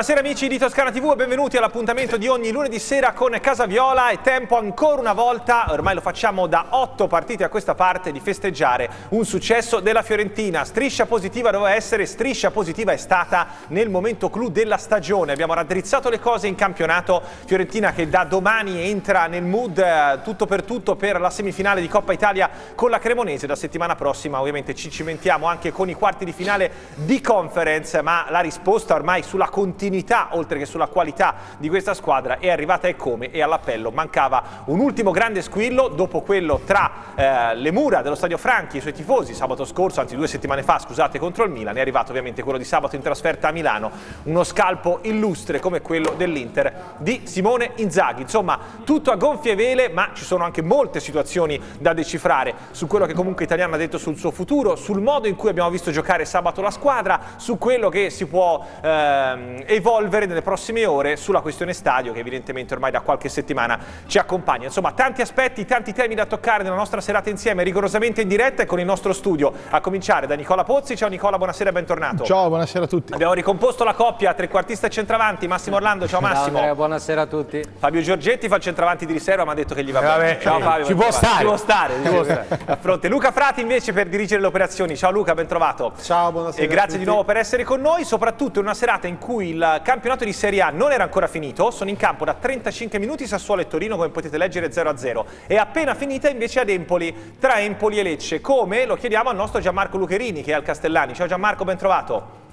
Buonasera amici di Toscana TV e benvenuti all'appuntamento di ogni lunedì sera con Casa Viola. È tempo ancora una volta, ormai lo facciamo da otto partite a questa parte, di festeggiare un successo della Fiorentina. Striscia positiva doveva essere, striscia positiva è stata nel momento clou della stagione. Abbiamo raddrizzato le cose in campionato. Fiorentina che da domani entra nel mood eh, tutto per tutto per la semifinale di Coppa Italia con la Cremonese. Da settimana prossima ovviamente ci cimentiamo anche con i quarti di finale di conference, ma la risposta ormai ormai sulla continuità oltre che sulla qualità di questa squadra è arrivata e come e all'appello mancava un ultimo grande squillo dopo quello tra eh, le mura dello Stadio Franchi e i suoi tifosi sabato scorso, anzi due settimane fa scusate, contro il Milan è arrivato ovviamente quello di sabato in trasferta a Milano uno scalpo illustre come quello dell'Inter di Simone Inzaghi. Insomma tutto a gonfie vele ma ci sono anche molte situazioni da decifrare su quello che comunque Italiano ha detto sul suo futuro sul modo in cui abbiamo visto giocare sabato la squadra su quello che si può eh, ehm, evolvere nelle prossime ore sulla questione stadio che evidentemente ormai da qualche settimana ci accompagna. Insomma, tanti aspetti, tanti temi da toccare nella nostra serata insieme, rigorosamente in diretta e con il nostro studio, a cominciare da Nicola Pozzi. Ciao Nicola, buonasera e bentornato. Ciao, buonasera a tutti. Abbiamo ricomposto la coppia, trequartista e centravanti, Massimo Orlando, ciao Massimo. Ciao buonasera a tutti. Fabio Giorgetti fa il centravanti di riserva, ma ha detto che gli va bene. Vabbè, ciao Fabio. Ci può stare. Ci può stare. Ci può stare. A fronte. Luca Frati invece per dirigere le operazioni. Ciao Luca, ben trovato. Ciao, buonasera. E grazie di nuovo per essere con noi, soprattutto in una serata in cui il campionato di Serie A non era ancora finito, sono in campo da 35 minuti Sassuolo e Torino, come potete leggere 0-0. È appena finita invece ad Empoli, tra Empoli e Lecce, come lo chiediamo al nostro Gianmarco Lucherini che è al Castellani. Ciao Gianmarco, ben trovato.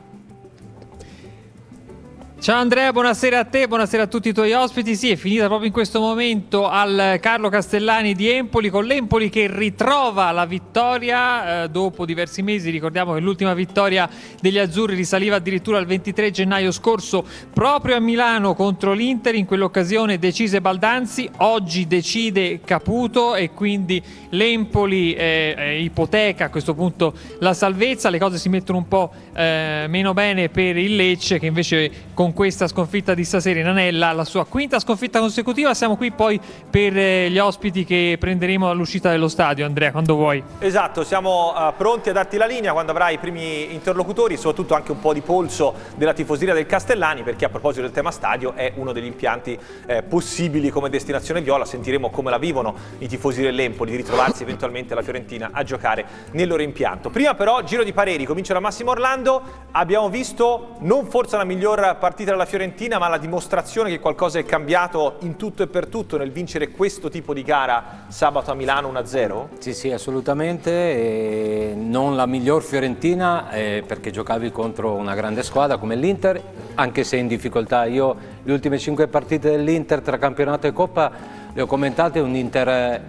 Ciao Andrea, buonasera a te, buonasera a tutti i tuoi ospiti. Sì, è finita proprio in questo momento al Carlo Castellani di Empoli, con l'Empoli che ritrova la vittoria eh, dopo diversi mesi. Ricordiamo che l'ultima vittoria degli azzurri risaliva addirittura al 23 gennaio scorso proprio a Milano contro l'Inter. In quell'occasione decise Baldanzi, oggi decide Caputo e quindi l'Empoli eh, eh, ipoteca a questo punto la salvezza. Le cose si mettono un po' eh, meno bene per il Lecce che invece con con questa sconfitta di stasera in Anella, la sua quinta sconfitta consecutiva. Siamo qui poi per eh, gli ospiti che prenderemo all'uscita dello stadio. Andrea, quando vuoi. Esatto, siamo uh, pronti a darti la linea quando avrai i primi interlocutori, soprattutto anche un po' di polso della tifoseria del Castellani, perché a proposito del tema stadio è uno degli impianti eh, possibili come destinazione viola. Sentiremo come la vivono i tifosi dell'Empoli di ritrovarsi eventualmente la Fiorentina a giocare nel loro impianto. Prima però, giro di pareri, comincio da Massimo Orlando. Abbiamo visto non forse la miglior partita partita della Fiorentina, ma la dimostrazione che qualcosa è cambiato in tutto e per tutto nel vincere questo tipo di gara sabato a Milano 1-0? Sì, sì, assolutamente. E non la miglior Fiorentina eh, perché giocavi contro una grande squadra come l'Inter, anche se in difficoltà. Io le ultime cinque partite dell'Inter tra campionato e Coppa le ho commentate, un Inter eh,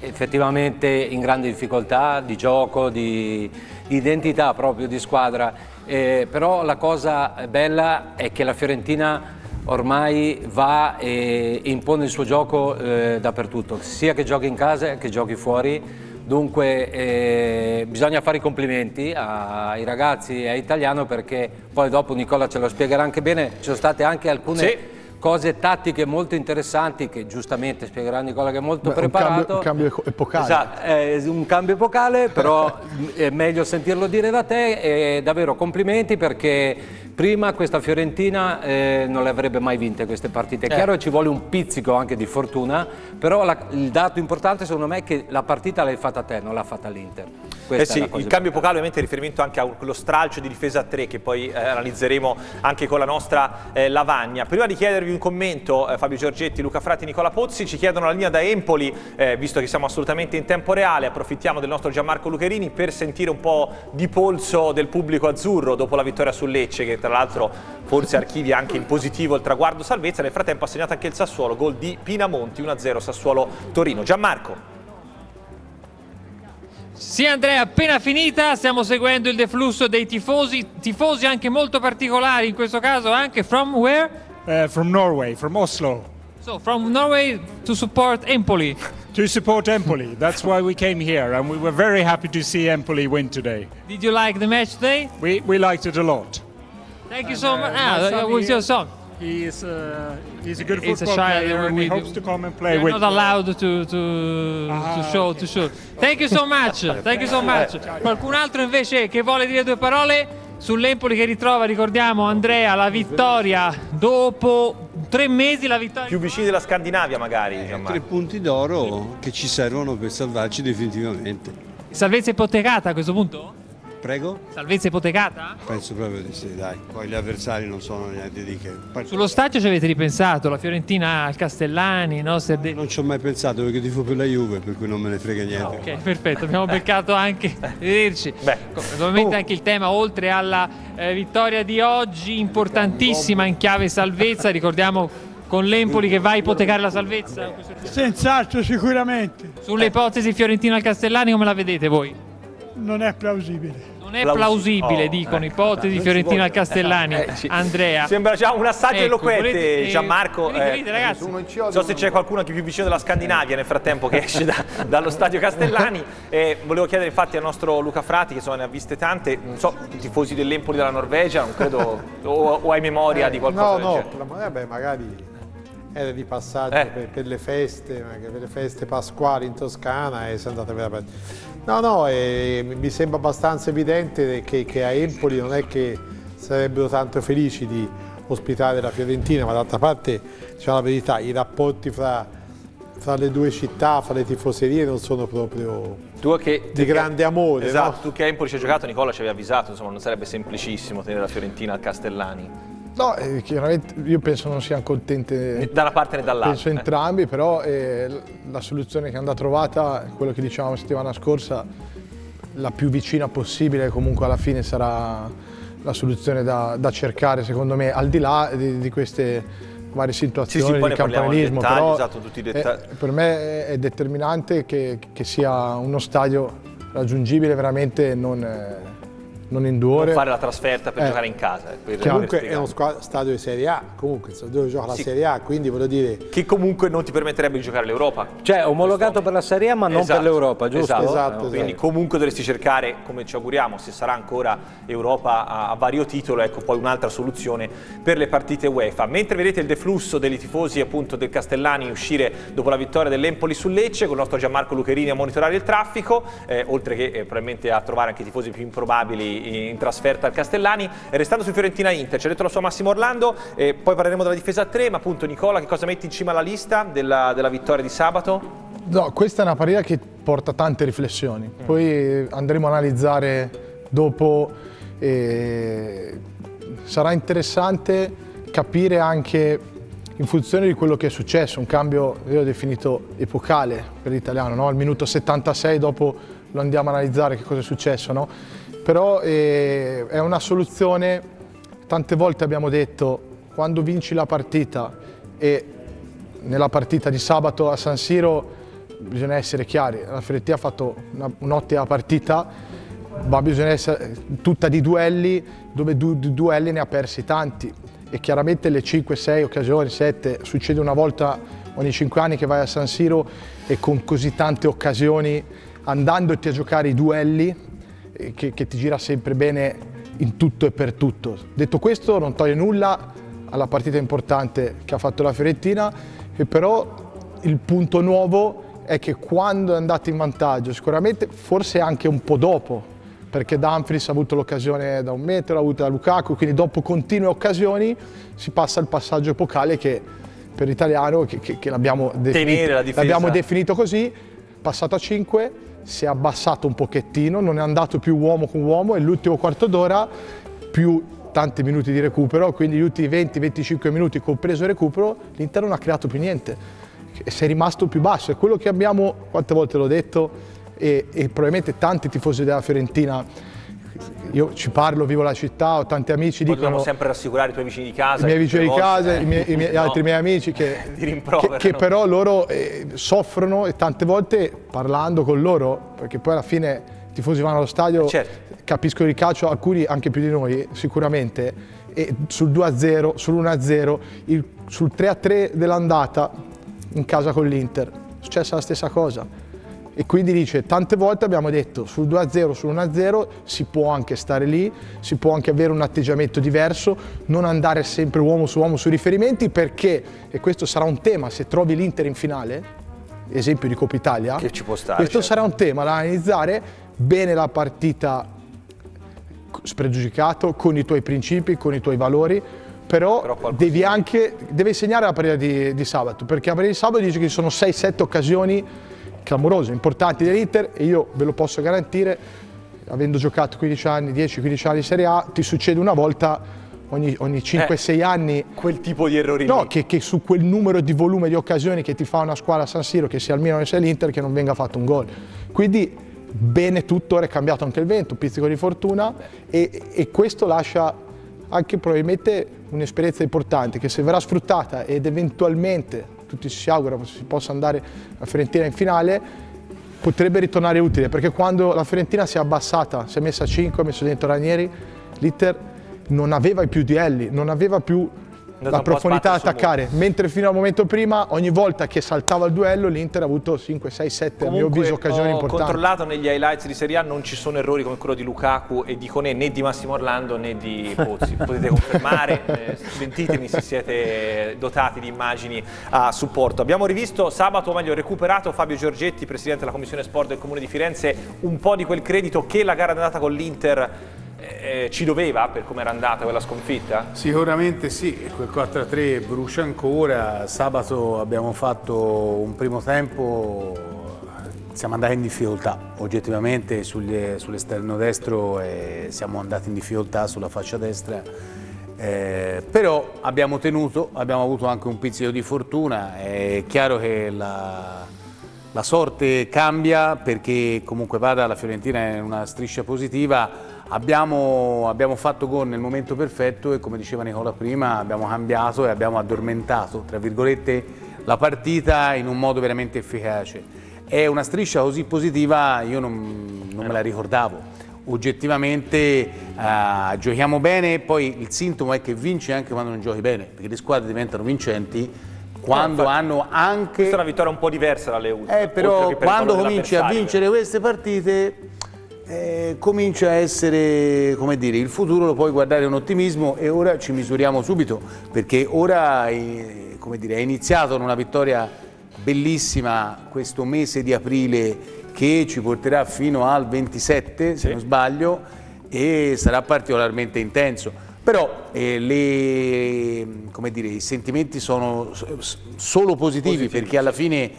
effettivamente in grande difficoltà di gioco, di, di identità proprio di squadra eh, però la cosa bella è che la Fiorentina ormai va e impone il suo gioco eh, dappertutto, sia che giochi in casa che giochi fuori. Dunque eh, bisogna fare i complimenti ai ragazzi e a Italiano perché poi dopo Nicola ce lo spiegherà anche bene, ci sono state anche alcune sì cose tattiche molto interessanti che giustamente spiegherà Nicola che è molto Beh, preparato. Un cambio, un cambio epocale. Esatto, è un cambio epocale, però è meglio sentirlo dire da te e davvero complimenti perché Prima questa Fiorentina eh, non le avrebbe mai vinte queste partite. È eh. chiaro che ci vuole un pizzico anche di fortuna, però la, il dato importante secondo me è che la partita l'hai fatta te, non l'ha fatta l'Inter. Eh sì, il cambio epocale ovviamente è riferimento anche a quello stralcio di difesa a 3 che poi eh, analizzeremo anche con la nostra eh, lavagna. Prima di chiedervi un commento, eh, Fabio Giorgetti, Luca Frati, Nicola Pozzi, ci chiedono la linea da Empoli, visto che siamo assolutamente in tempo reale, approfittiamo del nostro Gianmarco Lucherini per sentire un po' di polso del pubblico azzurro dopo la vittoria su Lecce che tra l'altro forse archivia anche in positivo il traguardo salvezza, nel frattempo ha segnato anche il Sassuolo, gol di Pinamonti, 1-0 Sassuolo-Torino. Gianmarco. Sì Andrea, appena finita, stiamo seguendo il deflusso dei tifosi, tifosi anche molto particolari, in questo caso anche from where? Uh, from Norway, from Oslo. So, from Norway to support Empoli. to support Empoli. That's why we came here, and we were very happy to see Empoli win today. Did you like the match today? We, we liked it a lot. Thank you so much. Uh, ah, what's your song? He is uh, he's a good it's football a player and he hopes to come and play with. not allowed to, to, ah, to show okay. to show. Thank you so much. Thank you so much. Qualcun altro invece che vuole dire due parole? Sull'Empoli che ritrova, ricordiamo Andrea, la vittoria dopo tre mesi la vittoria. Più vicini della Scandinavia magari, Tre Gianmarco. punti d'oro che ci servono per salvarci definitivamente. Salvezza ipotecata a questo punto? Prego? Salvezza ipotecata? Penso proprio di sì, dai. Poi gli avversari non sono niente di che. Par- Sullo stadio ci avete ripensato, la Fiorentina al Castellani, no? Detto- Non ci ho mai pensato perché tifo per la Juve, per cui non me ne frega niente. Ok, perfetto, abbiamo beccato anche vederci. Beh. Ovviamente anche il tema, oltre alla eh, vittoria di oggi, importantissima in chiave salvezza, ricordiamo con l'Empoli che va a ipotecare la salvezza. Senz'altro, sicuramente. Sulle ipotesi Fiorentina al Castellani come la vedete voi? Non è plausibile. Non è Plausi- plausibile, oh, dicono, eh. ipotesi Fiorentina al Castellani. Eh, sì. Andrea. Sembra già un assaggio Ecco, eloquente, volete- eh, Gianmarco. eh, venite, ragazzi. non so se c'è qualcuno anche più vicino della Scandinavia nel frattempo che esce da- dallo stadio Castellani. E volevo chiedere infatti al nostro Luca Frati, che insomma, ne ha viste tante, non so, i tifosi dell'Empoli della Norvegia, non credo, o, o hai memoria di qualcosa No, del no, vabbè, magari era di passaggio Eh. per, per le feste, per le feste pasquali in Toscana e si è andata a vedere. No, no, eh, mi sembra abbastanza evidente che, che a Empoli non è che sarebbero tanto felici di ospitare la Fiorentina, ma d'altra parte c'è la verità, i rapporti fra, fra le due città, fra le tifoserie non sono proprio che, di grande amore. Esatto, no? tu che a Empoli ci hai giocato, Nicola ci avevi avvisato, insomma non sarebbe semplicissimo tenere la Fiorentina al Castellani. No, eh, chiaramente io penso non siano contente Da una parte né dall'altra. penso entrambi, però eh, la soluzione che è andata trovata, quello che dicevamo settimana scorsa, la più vicina possibile comunque alla fine sarà la soluzione da, da cercare secondo me, al di là di, di queste varie situazioni Sì, sì, di campanilismo, però esatto, i eh, per me è- è determinante che, che sia uno stadio raggiungibile veramente non, eh, non in due Non fare la trasferta per Eh. giocare in casa. eh, per- Comunque è uno stadio di Serie A, comunque dove gioca la Sì. Serie A, quindi voglio dire Che comunque non ti permetterebbe di giocare l'Europa. Cioè, omologato per la Serie A ma non Esatto, per l'Europa, giusto? Esatto, Esatto, quindi esatto. comunque dovresti cercare, come ci auguriamo, se sarà ancora Europa a, a vario titolo, ecco poi un'altra soluzione per le partite UEFA. Mentre vedete il deflusso dei tifosi appunto del Castellani uscire dopo la vittoria dell'Empoli su Lecce, con il nostro Gianmarco Lucherini a monitorare il traffico, eh, oltre che eh, probabilmente a trovare anche i tifosi più improbabili in trasferta al Castellani. Restando su Fiorentina Inter, ci ha detto la sua Massimo Orlando, eh, poi parleremo della difesa a tre, ma appunto Nicola che cosa metti in cima alla lista della, della vittoria di sabato? No, questa è una partita che porta tante riflessioni. Poi eh, andremo a analizzare dopo. eh, sarà interessante capire anche in funzione di quello che è successo, un cambio, io l'ho definito epocale per l'italiano, no? al minuto 76 dopo lo andiamo a analizzare che cosa è successo, no? Però eh, è una soluzione, tante volte abbiamo detto, quando vinci la partita e nella partita di sabato a San Siro bisogna essere chiari, la Fiorentina ha fatto un'ottima partita, ma bisogna essere tutta di duelli, dove du- di duelli ne ha persi tanti. E chiaramente le 5-6 occasioni, 7, succede una volta ogni 5 anni che vai a San Siro e con così tante occasioni andandoti a giocare i duelli che, che ti gira sempre bene in tutto e per tutto. Detto questo non toglie nulla alla partita importante che ha fatto la Fiorentina, e però il punto nuovo è che quando è andato in vantaggio, sicuramente forse anche un po' dopo, perché Dumfries ha avuto l'occasione da un metro, l'ha avuta da Lukaku, quindi dopo continue occasioni si passa al passaggio epocale che per l'italiano, che, che- che l'abbiamo definito, la definito così, passato a 5, si è abbassato un pochettino, non è andato più uomo con uomo e l'ultimo quarto d'ora più tanti minuti di recupero, quindi gli ultimi 20-25 minuti compreso il recupero, l'Inter non ha creato più niente, e è rimasto più basso, è quello che abbiamo, quante volte l'ho detto, e, e probabilmente tanti tifosi della Fiorentina, io ci parlo, vivo la città, ho tanti amici, Poi dicono dobbiamo sempre rassicurare i tuoi vicini di casa. i miei vicini di casa, volte, i miei, i miei- no, altri miei amici che, che- che però loro eh, soffrono e tante volte parlando con loro, perché poi alla fine i tifosi vanno allo stadio, Certo. capiscono il calcio, alcuni anche più di noi sicuramente, e sul 2-0, sull'1-0, il- sul 3-3 dell'andata in casa con l'Inter, è successa la stessa cosa. E quindi dice, tante volte abbiamo detto sul 2-0, sull'1-0 si può anche stare lì, si può anche avere un atteggiamento diverso, non andare sempre uomo su uomo sui riferimenti perché, e questo sarà un tema se trovi l'Inter in finale, esempio di Coppa Italia, Che ci può stare, questo certo. sarà un tema da analizzare, bene la partita spregiudicato, con i tuoi principi, con i tuoi valori, però, Però devi anche devi segnare la partita di, di sabato, perché la partita di sabato dice che ci sono 6-7 occasioni clamorose, importanti dell'Inter e io ve lo posso garantire, avendo giocato 15 anni, 10-15 anni in Serie A, ti succede una volta ogni, ogni 5-6 anni Quel tipo di errori No, che, che su quel numero di volume di occasioni che ti fa una squadra a San Siro, che sia il Milan o sia l'Inter, che non venga fatto un gol. Quindi bene tutto, ora è cambiato anche il vento, un pizzico di fortuna e, e questo lascia anche probabilmente un'esperienza importante che se verrà sfruttata ed eventualmente, tutti si augura, si possa andare a Fiorentina in finale, potrebbe ritornare utile perché quando la Fiorentina si è abbassata, si è messa a 5, ha messo dentro Ranieri, l'Inter non aveva i più duelli, non aveva più la a profondità sul attaccare, mentre fino al momento prima ogni volta che saltava il duello l'Inter ha avuto 5, 6, 7 a mio Comunque avviso occasioni ho importanti. controllato negli highlights di Serie A non ci sono errori come quello di Lukaku e di Conè né di Massimo Orlando né di Pozzi. Potete confermare, eh, smentitemi se siete dotati di immagini a supporto. Abbiamo rivisto sabato, o meglio recuperato Fabio Giorgetti, presidente della Commissione Sport del Comune di Firenze, un po' di quel credito che la gara d'andata con l'Inter eh, ci doveva per come era andata quella sconfitta? Sicuramente sì, quel 4-3 brucia ancora, sabato abbiamo fatto un primo tempo, siamo andati in difficoltà, oggettivamente sull'esterno destro eh, siamo andati in difficoltà sulla faccia destra, eh, però abbiamo tenuto, abbiamo avuto anche un pizzico di fortuna, è chiaro che la, la sorte cambia perché comunque vada la Fiorentina è una striscia positiva, abbiamo, abbiamo fatto gol nel momento perfetto e come diceva Nicola prima abbiamo cambiato e abbiamo addormentato, tra virgolette, la partita in un modo veramente efficace. È una striscia così positiva io non, non me la ricordavo. Oggettivamente eh, giochiamo bene, poi il sintomo è che vinci anche quando non giochi bene, perché le squadre diventano vincenti quando infatti, hanno anche... Questa è una vittoria un po' diversa dalle ultime. Eh, però per quando cominci a vincere queste partite eh, comincia a essere, come dire, il futuro lo puoi guardare con ottimismo e ora ci misuriamo subito perché ora eh, come dire, è iniziato una vittoria bellissima questo mese di aprile che ci porterà fino al 27 se non sbaglio e sarà particolarmente intenso. Però eh, le- come dire, i sentimenti sono solo positivi, perché alla fine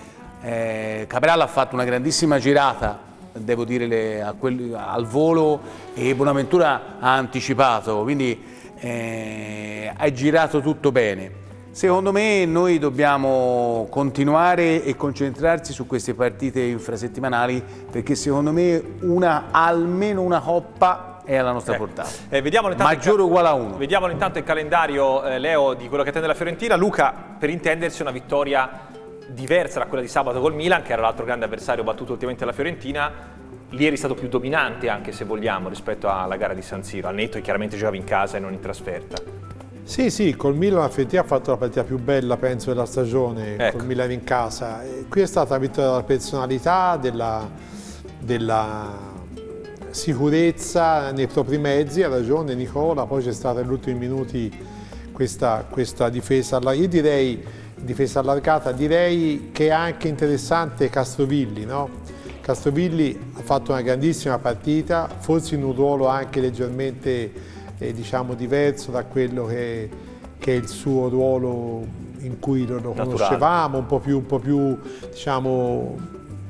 eh, Cabral ha fatto una grandissima girata, devo dire, le- a quel- al volo e Bonaventura ha anticipato, quindi eh, ha girato tutto bene. Secondo me noi dobbiamo continuare e concentrarci su queste partite infrasettimanali perché secondo me una, almeno una coppa è alla nostra portata. Eh, vediamolo intanto Maggiore o uguale a uno. Vediamolo intanto il calendario, eh, Leo, di quello che attende la Fiorentina. Luca, per intendersi, una vittoria diversa da quella di sabato col Milan, che era l'altro grande avversario battuto ultimamente dalla Fiorentina. Lì eri stato più dominante, anche se vogliamo, rispetto alla gara di San Siro. Al netto, e chiaramente giocavi in casa e non in trasferta. Sì, sì, col Milan la Fiorentina ha fatto la partita più bella, penso, della stagione, Ecco. col Milan in casa. E qui è stata la vittoria della personalità, della, della sicurezza nei propri mezzi, ha ragione Nicola, poi c'è stata negli ultimi minuti questa, questa difesa. Io direi, difesa allargata, direi che è anche interessante Castrovilli, no? Castrovilli ha fatto una grandissima partita, forse in un ruolo anche leggermente eh, diciamo, diverso da quello che, che è il suo ruolo in cui lo, lo conoscevamo, un po' più, un po' più diciamo,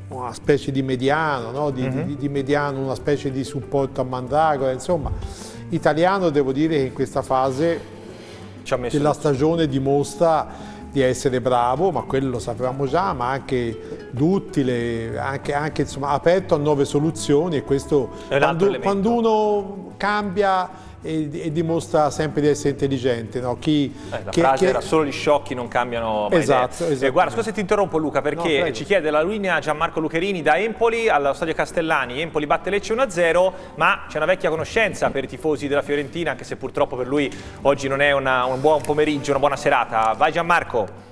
una specie di mediano, no? di, Mhm. di- di mediano, una specie di supporto a Mandragora, insomma, italiano devo dire che in questa fase della stagione dimostra di essere bravo, ma quello lo sapevamo già, ma anche duttile, anche, anche, insomma, aperto a nuove soluzioni e questo quando, quando uno cambia e, e dimostra sempre di essere intelligente, no? Chi, Eh, la che- frase che- era solo gli sciocchi non cambiano mai Esatto, idea. Eh, esatto. guarda, scusa se ti interrompo Luca, No, perché prego. ci chiede la linea Gianmarco Lucherini da Empoli allo stadio Castellani. Empoli batte Lecce 1-0, ma c'è una vecchia conoscenza per i tifosi della Fiorentina, anche se purtroppo per lui oggi non è una- un buon pomeriggio, una buona serata. Vai Gianmarco.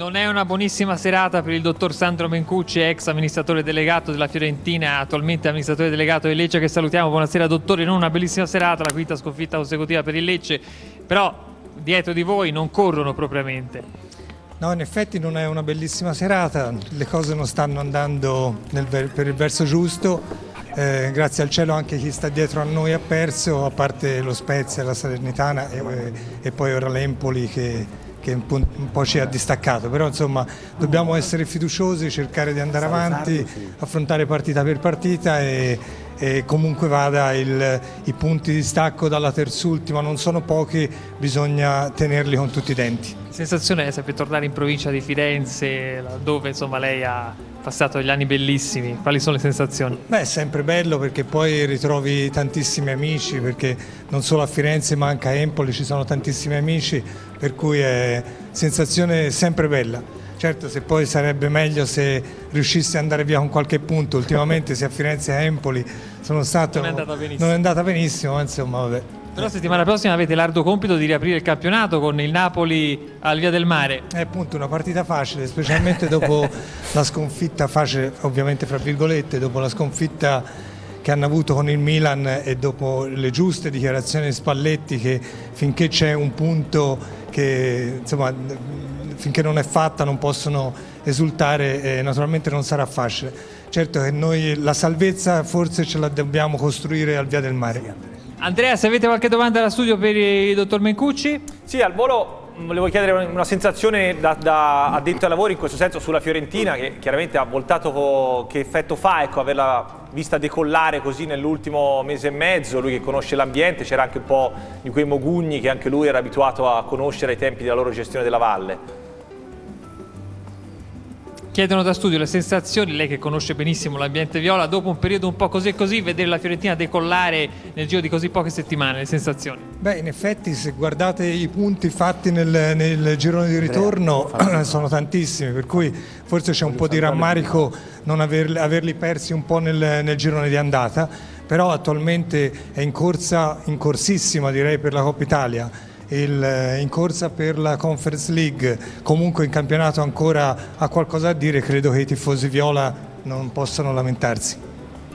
Non è una buonissima serata per il dottor Sandro Mencucci, ex amministratore delegato della Fiorentina, attualmente amministratore delegato del Lecce, che salutiamo. Buonasera dottore, non una bellissima serata, la quinta sconfitta consecutiva per il Lecce, però dietro di voi non corrono propriamente. No, in effetti non è una bellissima serata, le cose non stanno andando ver- per il verso giusto eh, grazie al cielo anche chi sta dietro a noi ha perso, a parte lo Spezia, la Salernitana e, e poi ora l'Empoli che, che un, po', ci ha distaccato, però insomma dobbiamo essere fiduciosi, cercare di andare avanti, affrontare partita per partita e, e comunque vada il, i punti di stacco dalla terzultima non sono pochi, bisogna tenerli con tutti i denti. sensazione è sempre tornare in provincia di Firenze, dove insomma lei ha passato gli anni bellissimi. Quali sono le sensazioni? Beh, è sempre bello perché poi ritrovi tantissimi amici, perché non solo a Firenze ma anche a Empoli ci sono tantissimi amici, per cui è sensazione sempre bella. Certo, se poi sarebbe meglio se riuscissi ad andare via con qualche punto, ultimamente sia a Firenze che a Empoli sono stato... Non è andata benissimo. Non è andata benissimo, ma insomma vabbè. Però settimana prossima avete l'arduo compito di riaprire il campionato con il Napoli al Via del Mare. È appunto una partita facile, specialmente dopo la sconfitta facile, ovviamente fra virgolette, dopo la sconfitta che hanno avuto con il Milan e dopo le giuste dichiarazioni di Spalletti che finché c'è un punto che insomma finché non è fatta non possono esultare e naturalmente non sarà facile. Certo che noi la salvezza forse ce la dobbiamo costruire al Via del Mare. Andrea, se avete qualche domanda da studio per il dottor Mencucci? Sì, al volo mh, volevo chiedere una sensazione da, da addetto ai lavori in questo senso sulla Fiorentina che chiaramente ha voltato che effetto fa ecco, averla vista decollare così nell'ultimo mese e mezzo, lui che conosce l'ambiente, c'era anche un po' di quei Mogugni che anche lui era abituato a conoscere ai tempi della loro gestione della valle. Chiedono da studio le sensazioni, lei che conosce benissimo l'ambiente viola, dopo un periodo un po' così e così, vedere la Fiorentina decollare nel giro di così poche settimane, le sensazioni. Beh, in effetti se guardate i punti fatti nel, nel girone di ritorno sono tantissimi, per cui forse c'è un po' di rammarico non averli, averli persi un po' nel, nel girone di andata, però attualmente è in corsa, in corsissima direi per la Coppa Italia il, in corsa per la Conference League, comunque in campionato ancora ha qualcosa a dire, credo che i tifosi viola non possano lamentarsi.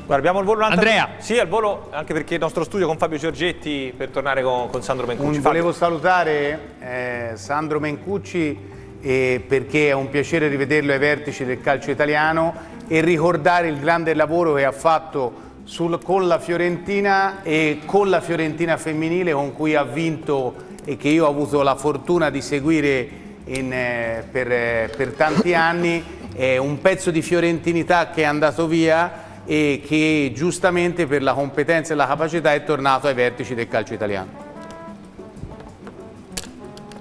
Guarda, abbiamo il volo Andrea. Sì, al volo anche perché il nostro studio con Fabio Giorgetti per tornare con, con Sandro Mencucci. Un- Fabio. volevo salutare eh, Sandro Mencucci eh, perché è un piacere rivederlo ai vertici del calcio italiano e ricordare il grande lavoro che ha fatto sul- con la Fiorentina e con la Fiorentina femminile con cui ha vinto e che io ho avuto la fortuna di seguire in, eh, per, eh, per tanti anni. È un pezzo di fiorentinità che è andato via e che giustamente per la competenza e la capacità è tornato ai vertici del calcio italiano.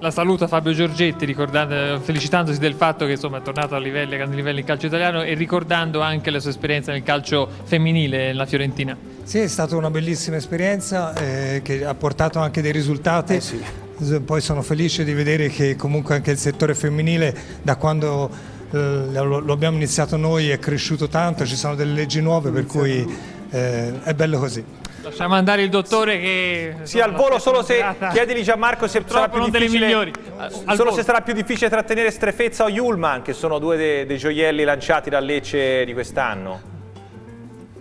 La saluta Fabio Giorgetti ricordando- felicitandosi del fatto che insomma, è tornato a livelli, a grandi livelli in calcio italiano e ricordando anche la sua esperienza nel calcio femminile nella Fiorentina. Sì, è stata una bellissima esperienza eh, che ha portato anche dei risultati. S- Poi sono felice di vedere che comunque anche il settore femminile, da quando eh, lo, lo abbiamo iniziato noi, è cresciuto tanto, ci sono delle leggi nuove, per cui eh, è bello così. Lasciamo andare il dottore che... Sì, al volo solo se chiedili Gianmarco se sarà più difficile solo se sarà più difficile trattenere Strefezza o Yulman, che sono due dei, dei gioielli lanciati dal Lecce di quest'anno.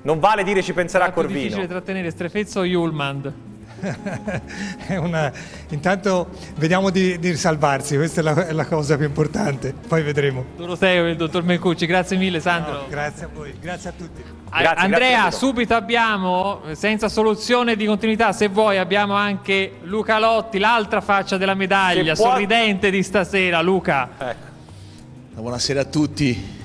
Non vale dire ci penserà È più difficile Corvino. trattenere Strefezzo o Yulmand. È una- Intanto vediamo di, di salvarsi, questa è la, è la cosa più importante, poi vedremo. Doroteo e il dottor Mencucci, grazie mille Sandro. grazie a voi, grazie a tutti. Grazie, Andrea, grazie subito abbiamo, senza soluzione di continuità, se vuoi, abbiamo anche Luca Lotti, l'altra faccia della medaglia, può- sorridente di stasera. Luca, Buonasera a tutti.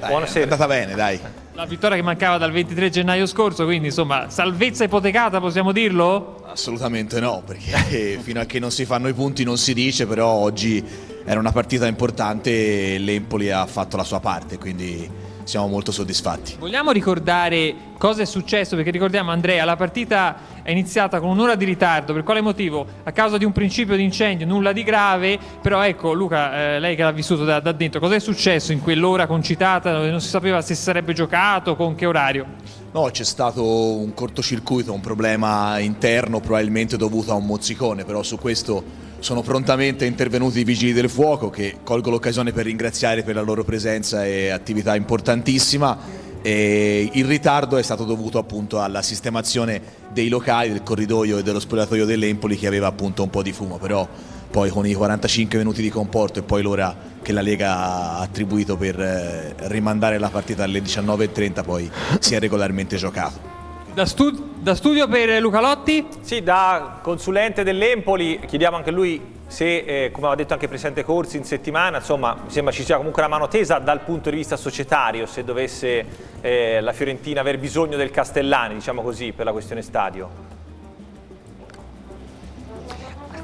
Dai, Buonasera. È andata bene, dai. La vittoria che mancava dal 23 gennaio scorso, quindi insomma, salvezza ipotecata, possiamo dirlo? Assolutamente no, perché fino a che non si fanno i punti non si dice, però oggi era una partita importante e l'Empoli ha fatto la sua parte, quindi siamo molto soddisfatti. Vogliamo ricordare cosa è successo? Perché ricordiamo Andrea, la partita è iniziata con un'ora di ritardo, per quale motivo? A causa di un principio di incendio, nulla di grave, però ecco Luca, eh, lei che l'ha vissuto da, da dentro, cosa è successo in quell'ora concitata dove non si sapeva se sarebbe giocato, con che orario? No, c'è stato un cortocircuito, un problema interno probabilmente dovuto a un mozzicone, però su questo sono prontamente intervenuti i vigili del fuoco che colgo l'occasione per ringraziare per la loro presenza e attività importantissima. E il ritardo è stato dovuto appunto alla sistemazione dei locali, del corridoio e dello spogliatoio dell'Empoli che aveva appunto un po' di fumo, però poi con i 45 minuti di comporto e poi l'ora che la Lega ha attribuito per eh, rimandare la partita alle 19.30 poi si è regolarmente giocato. Da, stu- da studio per Luca Lotti? Sì, da consulente dell'Empoli chiediamo anche lui se, eh, come aveva detto anche il Presidente Corsi in settimana, insomma, mi sembra ci sia comunque una mano tesa dal punto di vista societario, se dovesse eh, la Fiorentina aver bisogno del Castellani, diciamo così, per la questione stadio.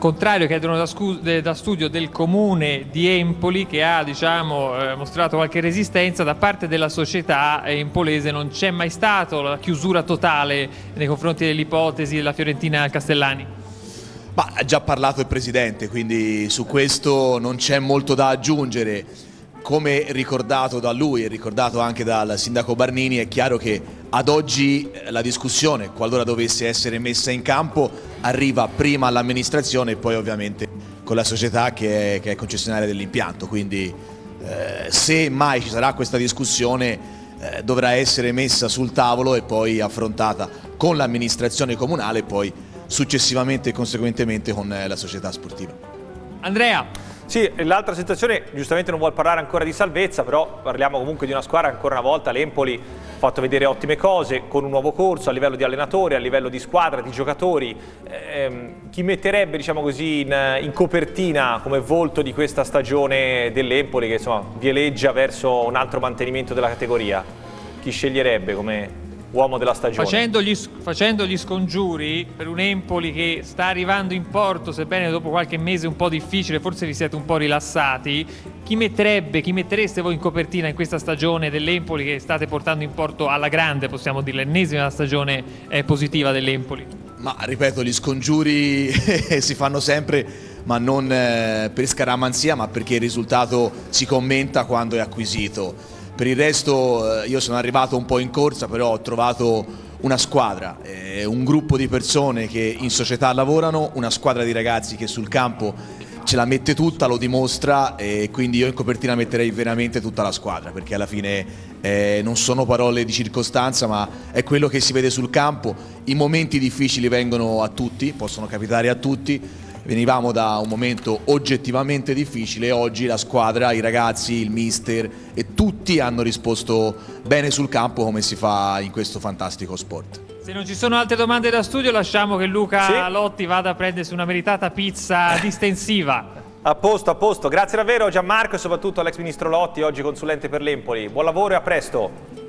Contrario, chiedono da, scu- da studio del comune di Empoli che ha diciamo, eh, mostrato qualche resistenza da parte della società empolese non c'è mai stato la chiusura totale nei confronti dell'ipotesi della Fiorentina Castellani. Ma ha già parlato il Presidente, quindi su questo non c'è molto da aggiungere. Come ricordato da lui e ricordato anche dal Sindaco Barnini, è chiaro che ad oggi eh, la discussione, qualora dovesse essere messa in campo, arriva prima all'amministrazione e poi ovviamente con la società che è, che è concessionaria dell'impianto. Quindi eh, se mai ci sarà questa discussione eh, dovrà essere messa sul tavolo e poi affrontata con l'amministrazione comunale e poi successivamente e conseguentemente con eh, la società sportiva. Andrea. Sì, l'altra situazione, giustamente non vuol parlare ancora di salvezza, però parliamo comunque di una squadra ancora una volta, l'Empoli ha fatto vedere ottime cose con un nuovo corso a livello di allenatori, a livello di squadra, di giocatori. Eh, chi metterebbe diciamo così, in, in, copertina come volto di questa stagione dell'Empoli che insomma vieleggia verso un altro mantenimento della categoria? Chi sceglierebbe come uomo della stagione. Facendo gli, facendo gli, scongiuri per un Empoli che sta arrivando in porto, sebbene dopo qualche mese un po' difficile, forse vi siete un po' rilassati, chi metterebbe, chi mettereste voi in copertina in questa stagione dell'Empoli che state portando in porto alla grande, possiamo dire, l'ennesima stagione eh, positiva dell'Empoli? Ma ripeto, gli scongiuri si fanno sempre, ma non eh, per scaramanzia, ma perché il risultato si commenta quando è acquisito per il resto eh, io sono arrivato un po' in corsa, però ho trovato una squadra, eh, un gruppo di persone che in società lavorano, una squadra di ragazzi che sul campo ce la mette tutta, lo dimostra e quindi io in copertina metterei veramente tutta la squadra perché alla fine eh, non sono parole di circostanza ma è quello che si vede sul campo, i momenti difficili vengono a tutti, possono capitare a tutti, venivamo da un momento oggettivamente difficile e oggi la squadra, i ragazzi, il mister e tutti hanno risposto bene sul campo come si fa in questo fantastico sport. Se non ci sono altre domande da studio lasciamo che Luca sì. Lotti vada a prendersi una meritata pizza distensiva. A posto, a posto. Grazie davvero Gianmarco e soprattutto all'ex ministro Lotti, oggi consulente per l'Empoli. Buon lavoro e a presto.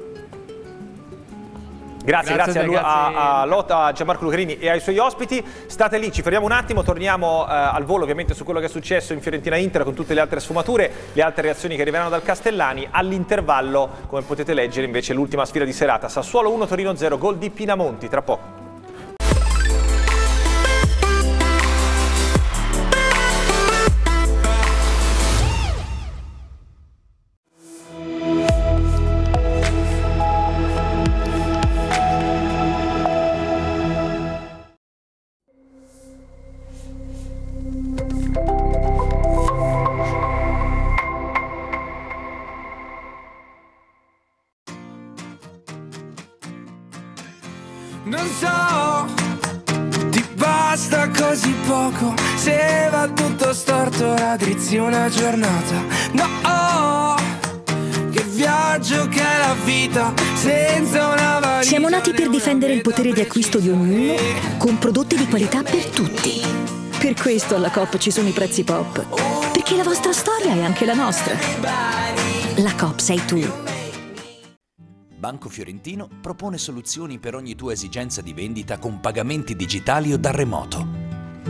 Grazie, grazie, grazie, a, grazie. A, a, Lotta, a Gianmarco Lucarini e ai suoi ospiti. State lì, ci fermiamo un attimo, torniamo eh, al volo ovviamente su quello che è successo in Fiorentina Inter con tutte le altre sfumature, le altre reazioni che arriveranno dal Castellani. All'intervallo, come potete leggere, invece l'ultima sfida di serata. Sassuolo 1, Torino 0, gol di Pinamonti. Tra poco. Giornata. No, oh, che viaggio che è la vita senza una valigia Siamo nati per difendere il potere di acquisto di ognuno con prodotti di qualità per tutti. Per questo alla Coop ci sono i prezzi pop. Perché la vostra storia è anche la nostra. La Coop sei tu. Banco Fiorentino propone soluzioni per ogni tua esigenza di vendita con pagamenti digitali o da remoto.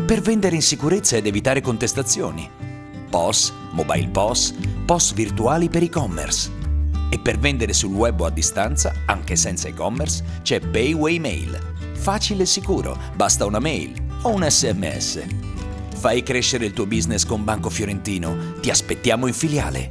Per vendere in sicurezza ed evitare contestazioni POS, mobile POS, POS virtuali per e-commerce. E per vendere sul web o a distanza, anche senza e-commerce, c'è Payway Mail. Facile e sicuro, basta una mail o un sms. Fai crescere il tuo business con Banco Fiorentino. Ti aspettiamo in filiale.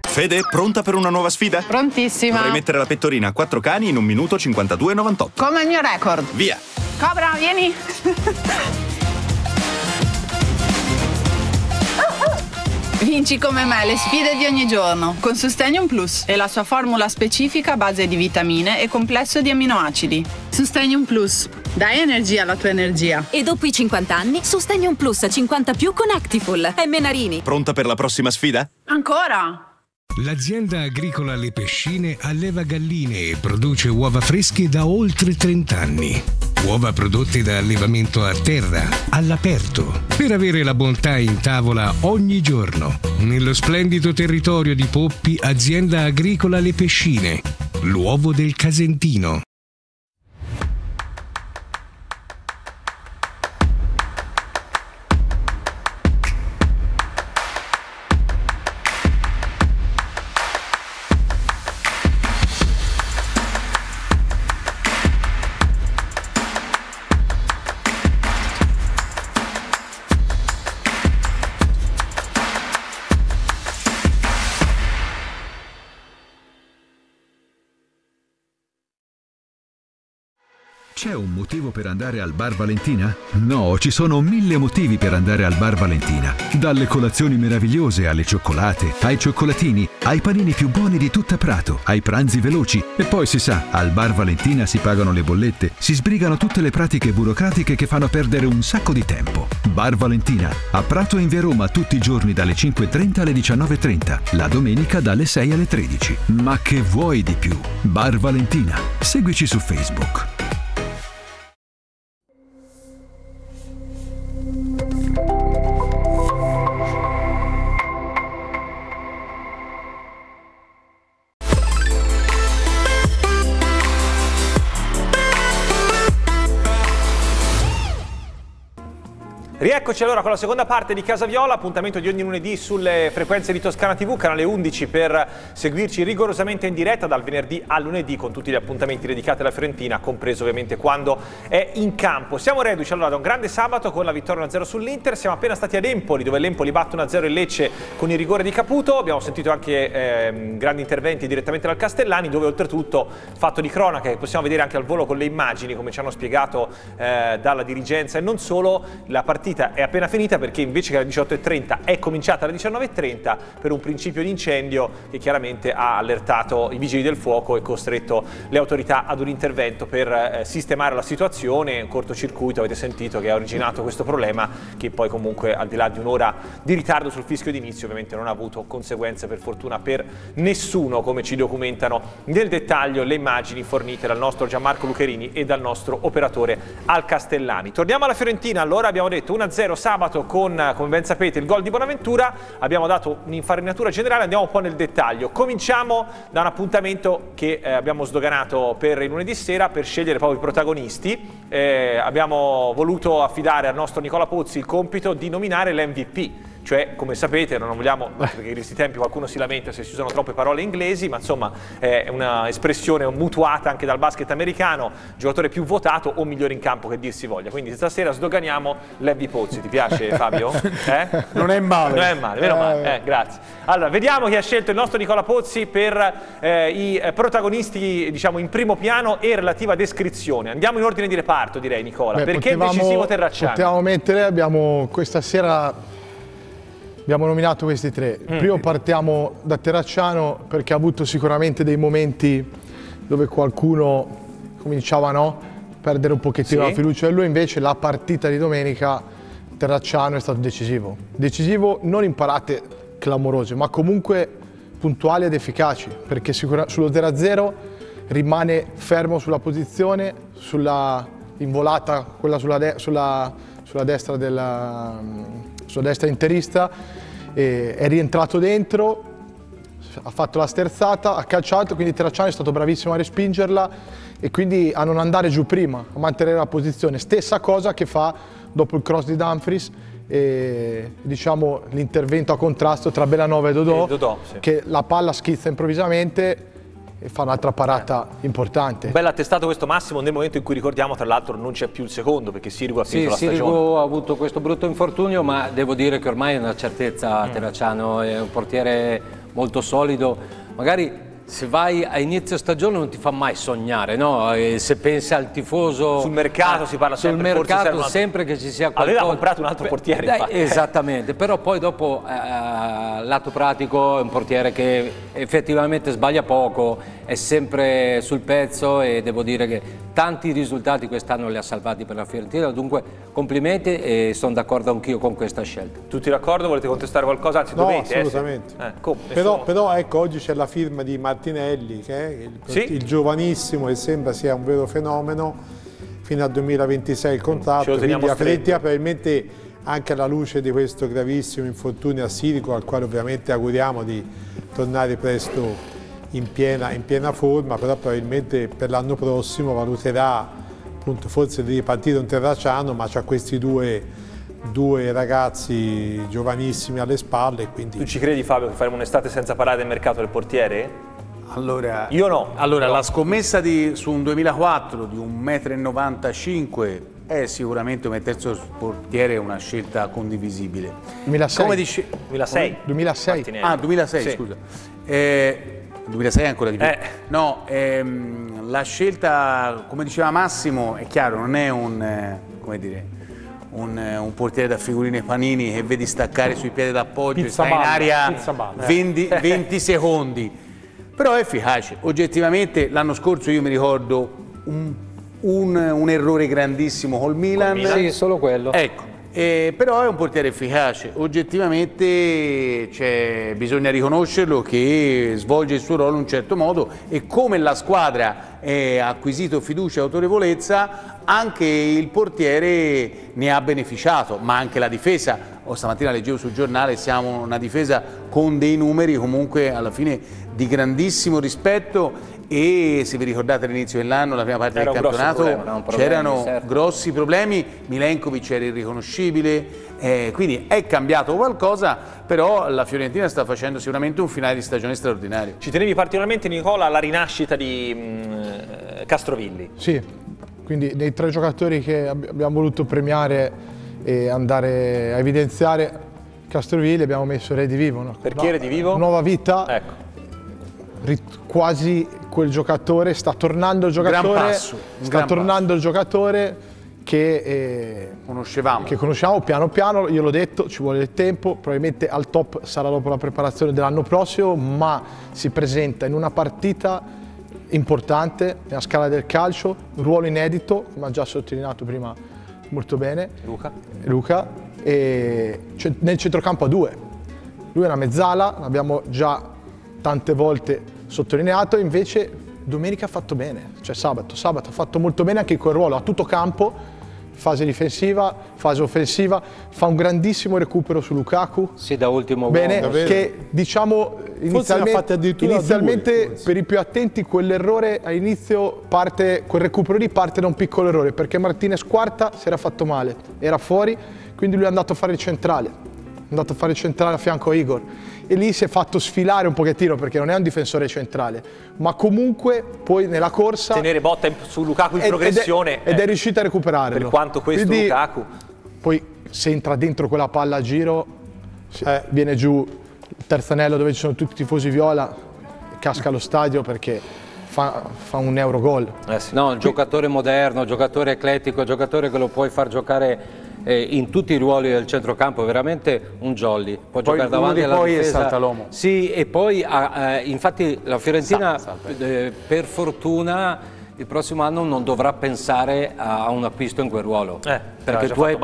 Fede, pronta per una nuova sfida? Prontissima. Vorrei mettere la pettorina a quattro cani in un minuto 52,98. Come il mio record. Via. Cobra, vieni. Vinci come me le sfide di ogni giorno con Sustenium Plus e la sua formula specifica a base di vitamine e complesso di aminoacidi. Sustenium Plus. Dai energia alla tua energia. E dopo i 50 anni, Sustenium Plus 50 più con Actiful. E Menarini. Pronta per la prossima sfida? Ancora? L'azienda agricola Le Pescine alleva galline e produce uova fresche da oltre 30 anni. Uova prodotte da allevamento a terra, all'aperto, per avere la bontà in tavola ogni giorno. Nello splendido territorio di Poppi, azienda agricola Le Pescine, l'uovo del Casentino. C'è un motivo per andare al Bar Valentina? No, ci sono mille motivi per andare al Bar Valentina. Dalle colazioni meravigliose alle cioccolate, ai cioccolatini, ai panini più buoni di tutta Prato, ai pranzi veloci. E poi si sa, al Bar Valentina si pagano le bollette, si sbrigano tutte le pratiche burocratiche che fanno perdere un sacco di tempo. Bar Valentina, a Prato e in via Roma tutti i giorni dalle 5.30 alle 19.30, la domenica dalle 6 alle 13. Ma che vuoi di più? Bar Valentina. Seguici su Facebook. Rieccoci allora con la seconda parte di Casa Viola, appuntamento di ogni lunedì sulle frequenze di Toscana TV, canale 11 per seguirci rigorosamente in diretta dal venerdì al lunedì con tutti gli appuntamenti dedicati alla Fiorentina, compreso ovviamente quando è in campo. Siamo reduci allora da un grande sabato con la vittoria 1-0 sull'Inter, siamo appena stati ad Empoli dove l'Empoli batte 1-0 il Lecce con il rigore di Caputo, abbiamo sentito anche eh, grandi interventi direttamente dal Castellani dove oltretutto fatto di cronaca che possiamo vedere anche al volo con le immagini come ci hanno spiegato eh, dalla dirigenza e non solo, la partita è appena finita perché invece che alle 18.30 è cominciata alle 19.30 per un principio di incendio che chiaramente ha allertato i vigili del fuoco e costretto le autorità ad un intervento per eh, sistemare la situazione, un cortocircuito avete sentito che ha originato questo problema che poi comunque al di là di un'ora di ritardo sul fischio d'inizio ovviamente non ha avuto conseguenze per fortuna per nessuno come ci documentano nel dettaglio le immagini fornite dal nostro Gianmarco Lucherini e dal nostro operatore Al Castellani. Torniamo alla Fiorentina, allora abbiamo detto 1-0 sabato con, come ben sapete, il gol di Bonaventura, abbiamo dato un'infarinatura generale, andiamo un po' nel dettaglio. Cominciamo da un appuntamento che eh, abbiamo sdoganato per il lunedì sera per scegliere proprio i protagonisti. Eh, abbiamo voluto affidare al nostro Nicola Pozzi il compito di nominare l'MVP cioè come sapete non vogliamo, perché in questi tempi qualcuno si lamenta se si usano troppe parole inglesi, ma insomma è un'espressione mutuata anche dal basket americano, giocatore più votato o migliore in campo che dir si voglia, quindi stasera sdoganiamo Levi Pozzi, ti piace Fabio? Eh? Non è male. Non è male, meno male, eh, grazie. Allora, vediamo chi ha scelto il nostro Nicola Pozzi per eh, i protagonisti diciamo in primo piano e relativa descrizione. Andiamo in ordine di reparto direi Nicola, Beh, perché potevamo- decisivo Terracciano? Potevamo mettere, abbiamo questa sera abbiamo nominato questi tre. Mm. Primo partiamo da Terracciano perché ha avuto sicuramente dei momenti dove qualcuno cominciava no, a perdere un pochettino Sì. la fiducia in lui, invece la partita di domenica Terracciano è stato decisivo. Decisivo non in parate clamorose, ma comunque puntuali ed efficaci, perché sicura- sullo 0-0 rimane fermo sulla posizione, sulla involata, quella sulla, de- sulla- sulla destra della, sulla destra interista, è rientrato dentro, ha fatto la sterzata, ha calciato, quindi Terracciano è stato bravissimo a respingerla e quindi a non andare giù prima, a mantenere la posizione. Stessa cosa che fa dopo il cross di Dumfries e diciamo l'intervento a contrasto tra Bellanova e Dodò, E Dodò, sì. che la palla schizza improvvisamente e fa un'altra parata importante. Bello attestato questo Massimo nel momento in cui ricordiamo tra l'altro non c'è più il secondo perché Sirigu ha finito Sì, la stagione. Sirigu ha avuto questo brutto infortunio, ma devo dire che ormai è una certezza Mm. Terracciano, è un portiere molto solido. Magari se vai a inizio stagione non ti fa mai sognare, no? E se pensi al tifoso... Sul mercato si parla sul sempre, serve mercato altro- sempre che ci sia qualcosa... Aveva comprato un altro portiere, Dai, esattamente, però poi dopo, eh, lato pratico, è un portiere che effettivamente sbaglia poco, è sempre sul pezzo e devo dire che tanti risultati quest'anno li ha salvati per la Fiorentina, dunque complimenti e sono d'accordo anch'io con questa scelta. Tutti d'accordo? Volete contestare qualcosa? Anzi, No, dovete. eh, assolutamente. eh, come? Però, Nessuno- però, ecco, oggi c'è la firma di Martinelli, che è il, Sì. il giovanissimo e sembra sia un vero fenomeno, fino al 2026 il contratto, quindi la Fiorentina probabilmente anche alla luce di questo gravissimo infortunio a Sirico, al quale ovviamente auguriamo di tornare presto in piena, in piena forma, però probabilmente per l'anno prossimo valuterà appunto, forse di ripartire un terracciano, ma c'ha questi due, due ragazzi giovanissimi alle spalle, quindi Tu ci credi Fabio che faremo un'estate senza parlare del mercato del portiere? Allora, Io no. Allora, la scommessa di- su un 2004 di 1,95 m è sicuramente come terzo portiere una scelta condivisibile. 2006. Come dice... 2006. 2006. Ah, 2006, Sì. scusa. Eh, 2006 ancora di più. Eh. No, ehm, la scelta, come diceva Massimo, è chiaro, non è un, eh, come dire, un, eh, un portiere da figurine panini che vedi staccare sui piedi d'appoggio e sta in aria eh. 20, 20 secondi. Però è efficace. Oggettivamente l'anno scorso io mi ricordo un, un- un errore grandissimo col Milan. Sì, solo quello. Ecco, eh, però è un portiere efficace, oggettivamente c'è- bisogna riconoscerlo che svolge il suo ruolo in un certo modo e come la squadra ha acquisito fiducia e autorevolezza, anche il portiere ne ha beneficiato, ma anche la difesa. Oh, stamattina leggevo sul giornale, siamo una difesa con dei numeri comunque alla fine di grandissimo rispetto e se vi ricordate all'inizio dell'anno, la prima parte Era del campionato, c'erano certo. grossi problemi, Milenkovic era irriconoscibile, eh, quindi è cambiato qualcosa, però la Fiorentina sta facendo sicuramente un finale di stagione straordinario. Ci tenevi particolarmente Nicola alla rinascita di mm, Castrovilli. Sì, quindi dei tre giocatori che ab- abbiamo voluto premiare e andare a evidenziare Castrovilli abbiamo messo Redivivo. No? Perché No, Redivivo? Nuova vita, Ecco. quasi quel giocatore, sta tornando il giocatore, passo, sta tornando il giocatore che, eh, Conoscevamo. che conosciamo piano piano, io l'ho detto, ci vuole del tempo, probabilmente al top sarà dopo la preparazione dell'anno prossimo, ma si presenta in una partita importante nella scala del calcio, un ruolo inedito, come ha già sottolineato prima molto bene Luca? Luca, e nel centrocampo a due. Lui è una mezzala, l'abbiamo già tante volte sottolineato, invece domenica ha fatto bene, cioè sabato, sabato ha fatto molto bene anche in quel ruolo, a tutto campo, fase difensiva, fase offensiva, fa un grandissimo recupero su Lukaku. Sì, da ultimo Bene, uomo. che diciamo inizialmente, inizialmente due, per i più attenti quell'errore all'inizio parte, quel recupero lì parte da un piccolo errore perché Martinez quarta si era fatto male, era fuori, quindi lui è andato a fare il centrale, andato a fare centrale a fianco a Igor e lì si è fatto sfilare un pochettino perché non è un difensore centrale, ma comunque poi nella corsa Tenere botta su Lukaku in ed- progressione. ed è, ed è eh, riuscito a recuperarlo. Per quanto questo Quindi, Lukaku. poi se entra dentro quella palla a giro, se- viene giù il terzo anello dove ci sono tutti i tifosi viola, casca allo stadio perché fa, fa un euro gol. Eh sì. No, giocatore moderno, giocatore eclettico, giocatore che lo puoi far giocare eh, in tutti i ruoli del centrocampo, veramente un jolly. Può Poi giocare davanti alla poi è difesa. saltalomo. Sì, e poi eh, infatti la Fiorentina Sa- salta. eh, per fortuna il prossimo anno non dovrà pensare a un acquisto in quel ruolo. Eh, perché tu hai,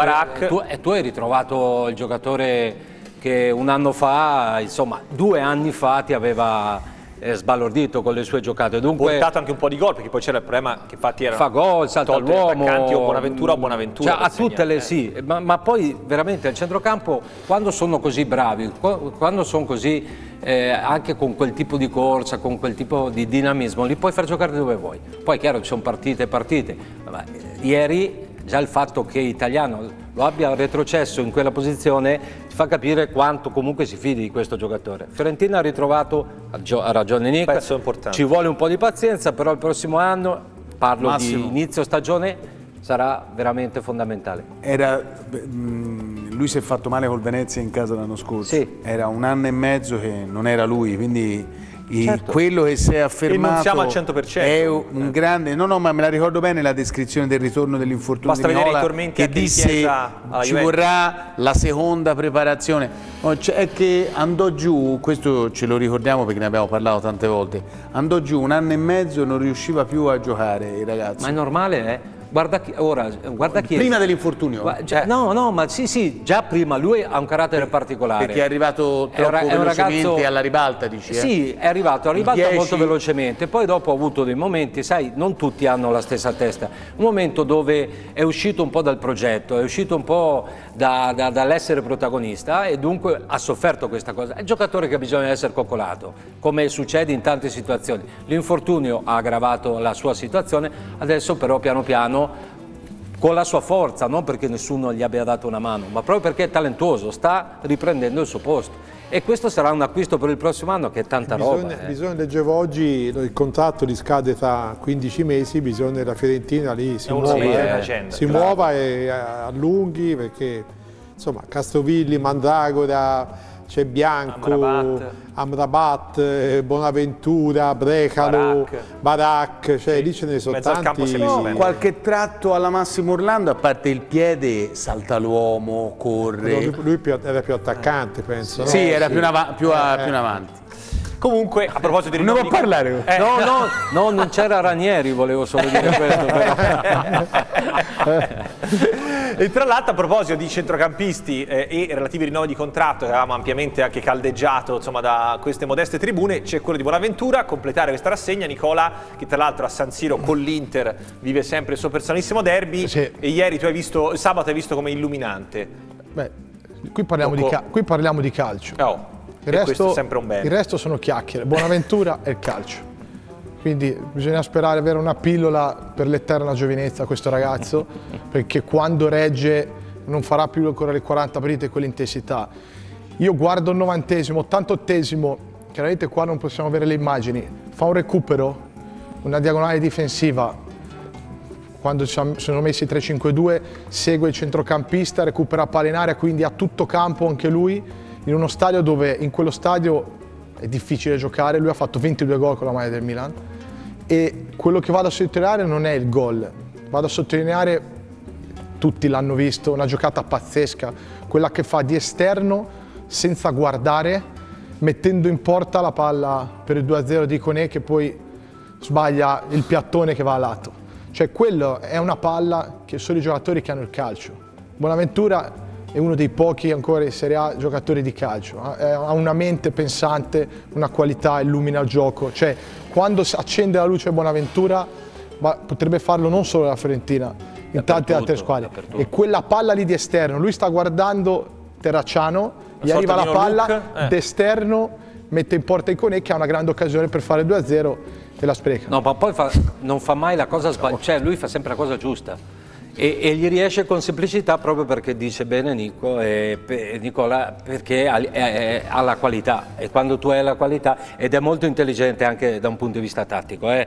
tu- eh, tu hai ritrovato il giocatore che un anno fa, insomma due anni fa ti aveva eh, sbalordito con le sue giocate. Dunque, portato anche un po' di gol perché poi c'era il problema che infatti era fa gol, salta attaccanti o Bonaventura o Bonaventura. Cioè, a tutte le segnare, sì, ma, ma poi veramente al centrocampo quando sono così bravi, qu- quando sono così eh, anche con quel tipo di corsa, con quel tipo di dinamismo, li puoi far giocare dove vuoi. Poi è chiaro ci sono partite e partite, ma eh, ieri già il fatto che Italiano lo abbia retrocesso in quella posizione fa capire quanto comunque si fidi di questo giocatore. Fiorentina ha ritrovato, ha gio- ha ragione Nick, Pezzo importante. ci vuole un po' di pazienza, però il prossimo anno, parlo Massimo. di inizio stagione, sarà veramente fondamentale. Era, lui si è fatto male col Venezia in casa l'anno scorso, Sì. era un anno e mezzo che non era lui, quindi Certo. quello che si è affermato E non siamo al 100%. è un grande no no ma me la ricordo bene la descrizione del ritorno dell'infortunio Basta di vedere Niola i tormenti che disse Chiesa ci Juventus." vorrà la seconda preparazione No, cioè, è che andò giù questo ce lo ricordiamo perché ne abbiamo parlato tante volte andò giù un anno e mezzo e non riusciva più a giocare il ragazzo Ma è normale, eh? Guarda chi, ora, guarda chi prima dell'infortunio Gua- già- No, no, ma sì, sì, già prima lui ha un carattere particolare. perché è arrivato troppo è velocemente ragazzo- alla ribalta dici eh? Sì, è arrivato, è Il arrivato 10 molto velocemente, poi dopo ha avuto dei momenti, sai, non tutti hanno la stessa testa, un momento dove è uscito un po' dal progetto, è uscito un po' da- da- dall'essere protagonista e dunque ha sofferto questa cosa. È un giocatore che di essere coccolato, come succede in tante situazioni. L'infortunio ha aggravato la sua situazione, adesso però piano piano con la sua forza, non perché nessuno gli abbia dato una mano, ma proprio perché è talentuoso, sta riprendendo il suo posto. E questo sarà un acquisto per il prossimo anno che è tanta roba. Bisogna, eh. bisogna- leggevo oggi, il contratto gli scade tra 15 mesi, bisogna che la Fiorentina lì si muova, eh, si claro. muova e eh, allunghi perché insomma Castrovilli, Mandragora, c'è Bianco, Amrabat. Amrabat, eh, Bonaventura, Brecalo, Barak, cioè lì ce ne sono tanti. spende. qualche tratto alla Massimo Orlando a parte il piede salta l'uomo corre Lui, lui più- era più attaccante, penso. sì no? era più, ava- più a- Eh, più in avanti Comunque, a proposito di non rinnovi può di- parlare Eh, No, no, no, non c'era Ranieri, volevo solo dire questo. però. E tra l'altro a proposito di centrocampisti eh, e relativi rinnovi di contratto che avevamo ampiamente anche caldeggiato insomma, da queste modeste tribune, c'è quello di Bonaventura, completare questa rassegna, Nicola che tra l'altro a San Siro con l'Inter vive sempre il suo personalissimo derby e ieri tu hai visto, sabato hai visto come illuminante. Beh, qui parliamo, di, ca- qui parliamo di calcio. Oh, Il e questo è sempre un bene. il resto sono chiacchiere. Buonaventura è il calcio. Quindi bisogna sperare di avere una pillola per l'eterna giovinezza a questo ragazzo, perché quando regge non farà più ancora le 40 partite e quell'intensità. Io guardo il novantesimo, ottantotesimo, chiaramente qua non possiamo avere le immagini, fa un recupero, una diagonale difensiva, quando sono messi 3-5-2, segue il centrocampista, recupera palla in area, quindi ha tutto campo anche lui, in uno stadio dove in quello stadio è difficile giocare, lui ha fatto 22 gol con la maglia del Milan e quello che vado a sottolineare non è il gol, vado a sottolineare, tutti l'hanno visto, una giocata pazzesca, quella che fa di esterno senza guardare, mettendo in porta la palla per il 2-0 di Conè che poi sbaglia il piattone che va a lato. Cioè quello è una palla che solo i giocatori che hanno il calcio. Bonaventura è uno dei pochi ancora in Serie A giocatori di calcio, ha- eh, ha una mente pensante, una qualità, illumina il gioco. Cioè quando accende la luce Bonaventura ma potrebbe farlo non solo la Fiorentina, in tante altre squadre. E quella palla lì di esterno, lui sta guardando Terracciano, gli arriva la palla eh. d'esterno, mette in porta Iconè che ha una grande occasione per fare il 2-0 e la spreca. No, ma poi fa- non fa mai la cosa sbagliata, cioè lui fa sempre la cosa giusta. E, e gli riesce con semplicità proprio perché dice bene Nico e, pe- Nicola perché ha, è- è- ha la qualità e quando tu hai la qualità ed è molto intelligente anche da un punto di vista tattico eh.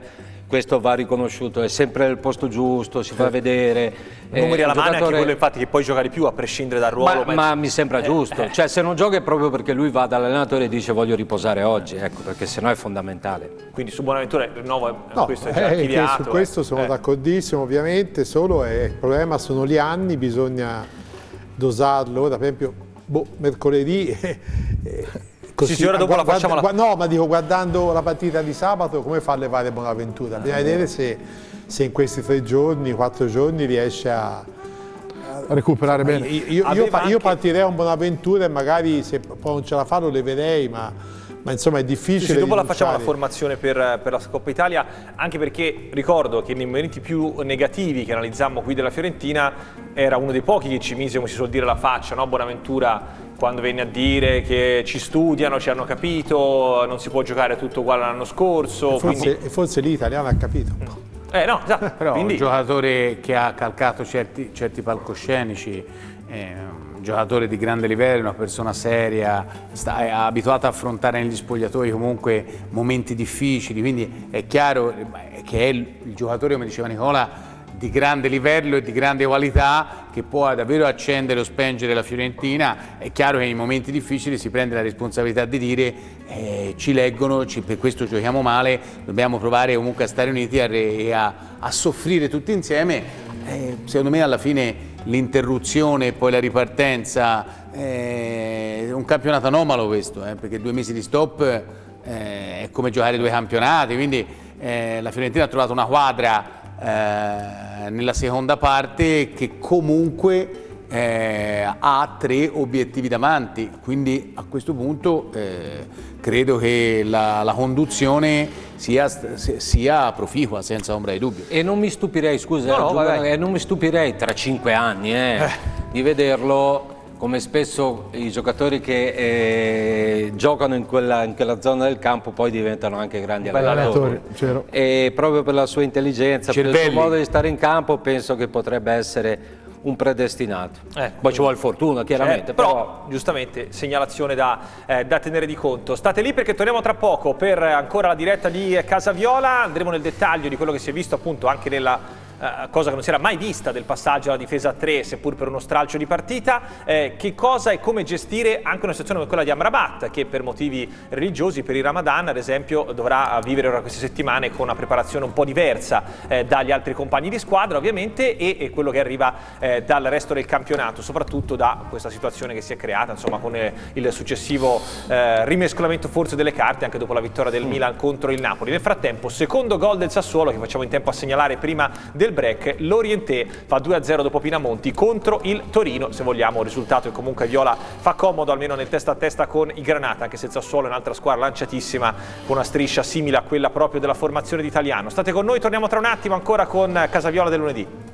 Questo va riconosciuto è sempre al posto giusto si fa vedere eh, Numeri è un alla mano, anche giocatore- quello infatti che puoi giocare più a prescindere dal ruolo. ma, ma mi sembra Eh, giusto, eh. cioè se non gioca è proprio perché lui va dall'allenatore e dice voglio riposare oggi, ecco perché sennò è fondamentale. Quindi su Bonaventura il rinnovo è- No, questo è eh, già archiviato. su questo eh. sono Eh. d'accordissimo ovviamente, solo è, il problema sono gli anni, bisogna dosarlo. Ora, per esempio, boh, mercoledì... eh, Sì, ora dopo la facciamo la- No, ma dico, guardando la partita di sabato, come fa a levare Bonaventura? Bisogna vedere se, se in questi tre giorni, quattro giorni riesce a... A recuperare bene. Io, io- io io anche- partirei a un Bonaventura e magari se poi non ce la fa lo leverei, ma, ma insomma è difficile. Sì, sì, dopo la facciamo la formazione per, per la Coppa Italia, anche perché ricordo che nei momenti più negativi che analizzammo qui della Fiorentina era uno dei pochi che ci mise, come si suol dire, la faccia, no? Bonaventura quando venne a dire che ci studiano, ci hanno capito, non si può giocare tutto uguale all'anno scorso. Forse, quindi- e forse lì italiano ha capito. Eh no, esatto. Però quindi un giocatore che ha calcato certi, certi palcoscenici, è un giocatore di grande livello, una persona seria, sta- abituata a affrontare negli spogliatoi comunque momenti difficili, quindi è chiaro eh, che è il, giocatore, come diceva Nicola, di grande livello e di grande qualità che può davvero accendere o spengere la Fiorentina. È chiaro che in momenti difficili si prende la responsabilità di dire eh, ci leggono, ci, per questo giochiamo male, dobbiamo provare comunque a stare uniti e a, a soffrire tutti insieme. Eh, secondo me alla fine l'interruzione e poi la ripartenza eh, è un campionato anomalo questo, eh, perché due mesi di stop eh, è come giocare due campionati, quindi eh, la Fiorentina ha trovato una quadra eh, nella seconda parte che comunque eh, ha tre obiettivi davanti, quindi a questo punto eh, credo che la, la conduzione sia, sia, proficua, senza ombra di dubbio. E non mi stupirei, scusa, no, no, non mi stupirei tra cinque anni eh, eh. di vederlo come spesso i giocatori che eh, giocano in quella, in quella, zona del campo poi diventano anche grandi allenatori. E proprio per la sua intelligenza, Cervelli. per il suo modo di stare in campo, penso che potrebbe essere un predestinato. Eh, Poi ci vuole fortuna, chiaramente. Certo, però, però, giustamente, segnalazione da, eh, da, tenere di conto. State lì perché torniamo tra poco per ancora la diretta di Casa Viola. Andremo nel dettaglio di quello che si è visto appunto anche nella eh, cosa che non si era mai vista del passaggio alla difesa a 3, seppur per uno stralcio di partita, eh, che cosa e come gestire anche una situazione come quella di Amrabat, che per motivi religiosi, per il Ramadan ad esempio, dovrà vivere ora queste settimane con una preparazione un po' diversa eh, dagli altri compagni di squadra ovviamente e, e quello che arriva eh, dal resto del campionato, soprattutto da questa situazione che si è creata insomma, con eh, il successivo rimescolamento forse delle carte anche dopo la vittoria del. Milan contro il Napoli. Nel frattempo, secondo gol del Sassuolo che facciamo in tempo a segnalare prima del del break l'Orienté fa 2-0 dopo Pinamonti contro il Torino, se vogliamo un risultato che comunque Viola fa comodo almeno nel testa a testa con i Granata, anche se Sassuolo è un'altra squadra lanciatissima con una striscia simile a quella proprio della formazione di Italiano. State con noi, torniamo tra un attimo ancora con Casaviola del lunedì.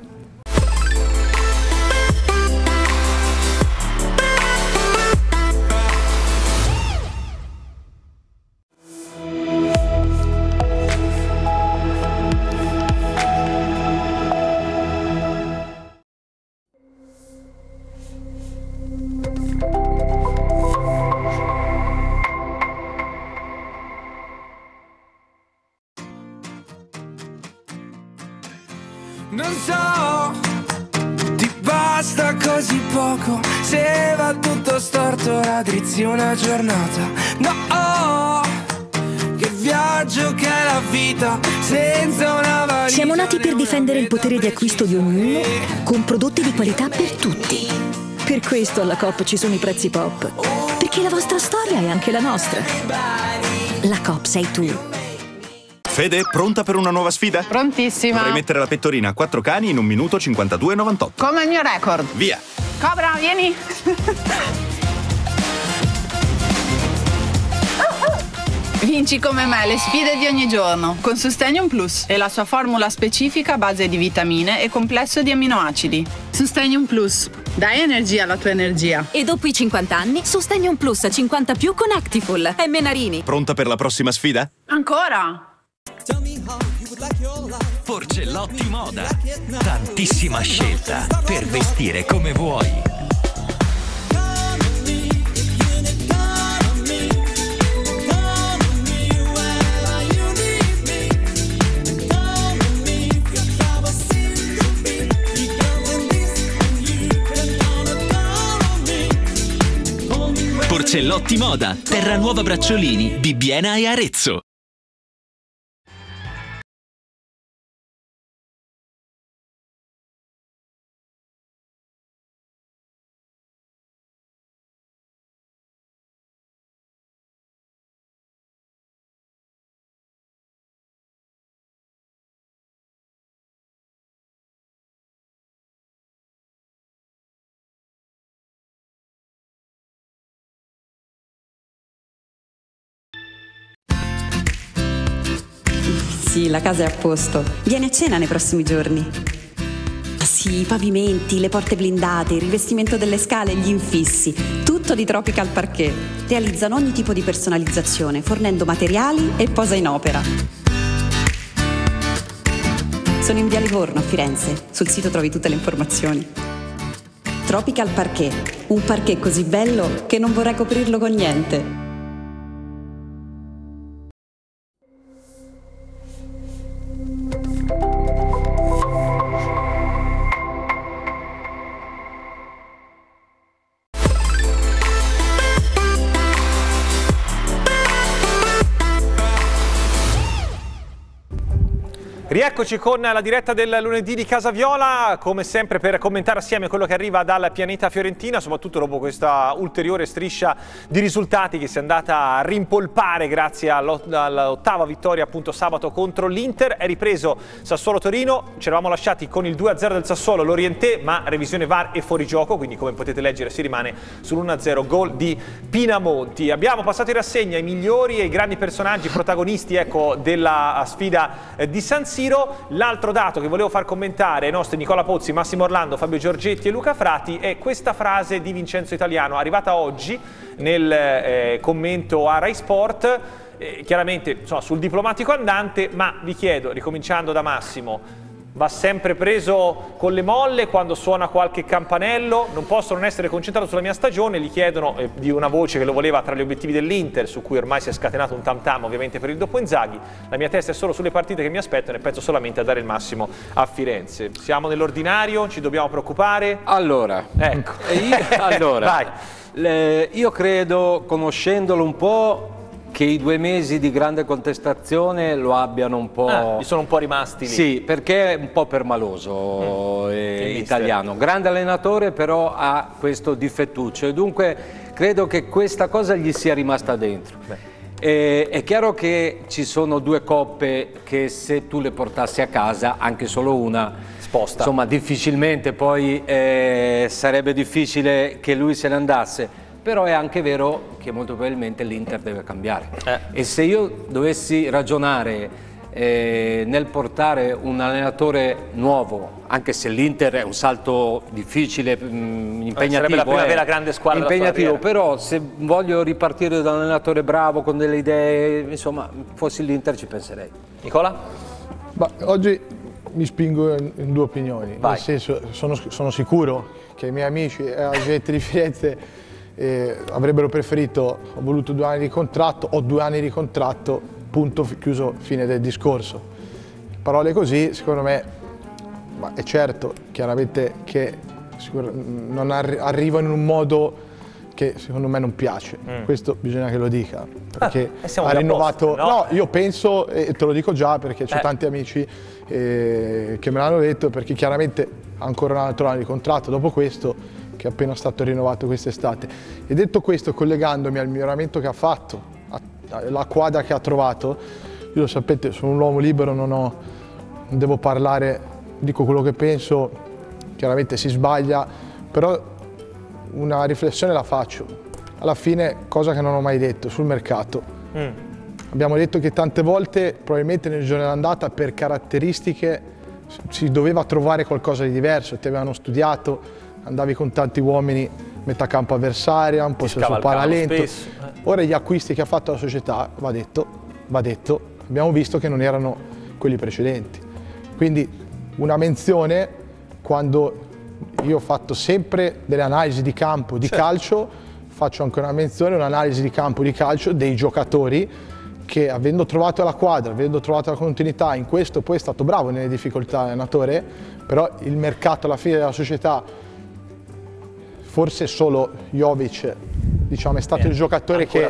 Coop ci sono i prezzi pop Perché la vostra storia è anche la nostra La Coop sei tu Fede, pronta per una nuova sfida? Prontissima. Vorrei mettere la pettorina a quattro cani in un minuto 52,98. Come il mio record. Via. Cobra, vieni. Vinci come me le sfide di ogni giorno con Sustenium Plus e la sua formula specifica a base di vitamine e complesso di aminoacidi. Sustenium Plus. Dai energia alla tua energia. E dopo i 50 anni, Sustenium Plus 50 più con Actiful e Menarini. Pronta per la prossima sfida? Ancora? Porcellotti Moda. Tantissima scelta per vestire come vuoi. Porcellotti Moda, Terranuova Bracciolini, Bibbiena e Arezzo. Sì, la casa è a posto. Vieni a cena nei prossimi giorni. Sì, i pavimenti, le porte blindate, il rivestimento delle scale, gli infissi. Tutto di Tropical Parquet. Realizzano ogni tipo di personalizzazione, fornendo materiali e posa in opera. Sono in Via Livorno a Firenze. Sul sito trovi tutte le informazioni. Tropical Parquet. Un parquet così bello che non vorrei coprirlo con niente. Rieccoci con la diretta del lunedì di Casa Viola, come sempre per commentare assieme quello che arriva dal pianeta Fiorentina, soprattutto dopo questa ulteriore striscia di risultati che si è andata a rimpolpare grazie all'ot- all'ottava vittoria appunto sabato contro l'Inter. È ripreso Sassuolo-Torino, ci eravamo lasciati con il 2-0 del Sassuolo, l'Orientè, ma revisione VAR e fuorigioco, quindi come potete leggere si rimane sull'1-0 gol di Pinamonti. Abbiamo passato in rassegna i migliori e i grandi personaggi protagonisti ecco, della sfida eh, di San Siro. L'altro dato che volevo far commentare ai nostri Nicola Pozzi, Massimo Orlando, Fabio Giorgetti e Luca Frati è questa frase di Vincenzo Italiano, arrivata oggi nel eh, commento a Rai Sport, eh, chiaramente insomma, sul diplomatico andante, ma vi chiedo, ricominciando da Massimo, va sempre preso con le molle quando suona qualche campanello, non posso non essere concentrato sulla mia stagione, gli chiedono eh, di una voce che lo voleva tra gli obiettivi dell'Inter, su cui ormai si è scatenato un tam tam ovviamente per il dopo Inzaghi, la mia testa è solo sulle partite che mi aspettano e penso solamente a dare il massimo a Firenze. Siamo nell'ordinario, ci dobbiamo preoccupare? Allora, Ecco. io, allora Vai. le- io credo, conoscendolo un po', che i due mesi di grande contestazione lo abbiano un po'... Ah, gli sono un po' rimasti lì. Sì, perché è un po' permaloso eh, mister. italiano. Grande allenatore, però ha questo difettuccio e dunque credo che questa cosa gli sia rimasta dentro. E- è chiaro che ci sono due coppe che se tu le portassi a casa, anche solo una, Sposta. insomma difficilmente poi eh, sarebbe difficile che lui se ne andasse. Però è anche vero che molto probabilmente l'Inter deve cambiare. Eh. E se io dovessi ragionare eh, nel portare un allenatore nuovo, anche se l'Inter è un salto difficile, mh, impegnativo, sarebbe la prima eh, vera grande squadra impegnativo, però se voglio ripartire da un allenatore bravo con delle idee, insomma, fossi l'Inter ci penserei. Nicola? Ma oggi mi spingo in, in due opinioni. Vai. Nel senso, sono, sono sicuro che i miei amici e la gente di Firenze eh, avrebbero preferito, ho voluto due anni di contratto, ho due anni di contratto, punto, chiuso, fine del discorso. Parole così, secondo me, è certo, chiaramente che non arri- arrivano in un modo che secondo me non piace. Mm. Questo bisogna che lo dica. Perché siamo ha rinnovato. posto, no? no, io penso, e te lo dico già perché ho Eh. tanti amici eh, che me l'hanno detto, perché chiaramente ancora un altro anno di contratto dopo questo, che è appena stato rinnovato quest'estate. E detto questo, collegandomi al miglioramento che ha fatto, alla quadra che ha trovato, io lo sapete, sono un uomo libero, non, ho, non devo parlare, dico quello che penso, chiaramente si sbaglia, però una riflessione la faccio. Alla fine, cosa che non ho mai detto, sul mercato. Mm. Abbiamo detto che tante volte, probabilmente nel giorno dell'andata, per caratteristiche si doveva trovare qualcosa di diverso. Ti avevano studiato, andavi con tanti uomini, metà campo avversaria, un po' sul scavalcavano palalento. spesso, eh. Ora gli acquisti che ha fatto la società, va detto, va detto, abbiamo visto che non erano quelli precedenti. Quindi una menzione quando io ho fatto sempre delle analisi di campo di Certo. calcio, faccio anche una menzione, un'analisi di campo di calcio dei giocatori che avendo trovato la quadra, avendo trovato la continuità, in questo poi è stato bravo nelle difficoltà allenatore, però il mercato alla fine della società, forse solo Jovic diciamo, è stato Eh, il giocatore che,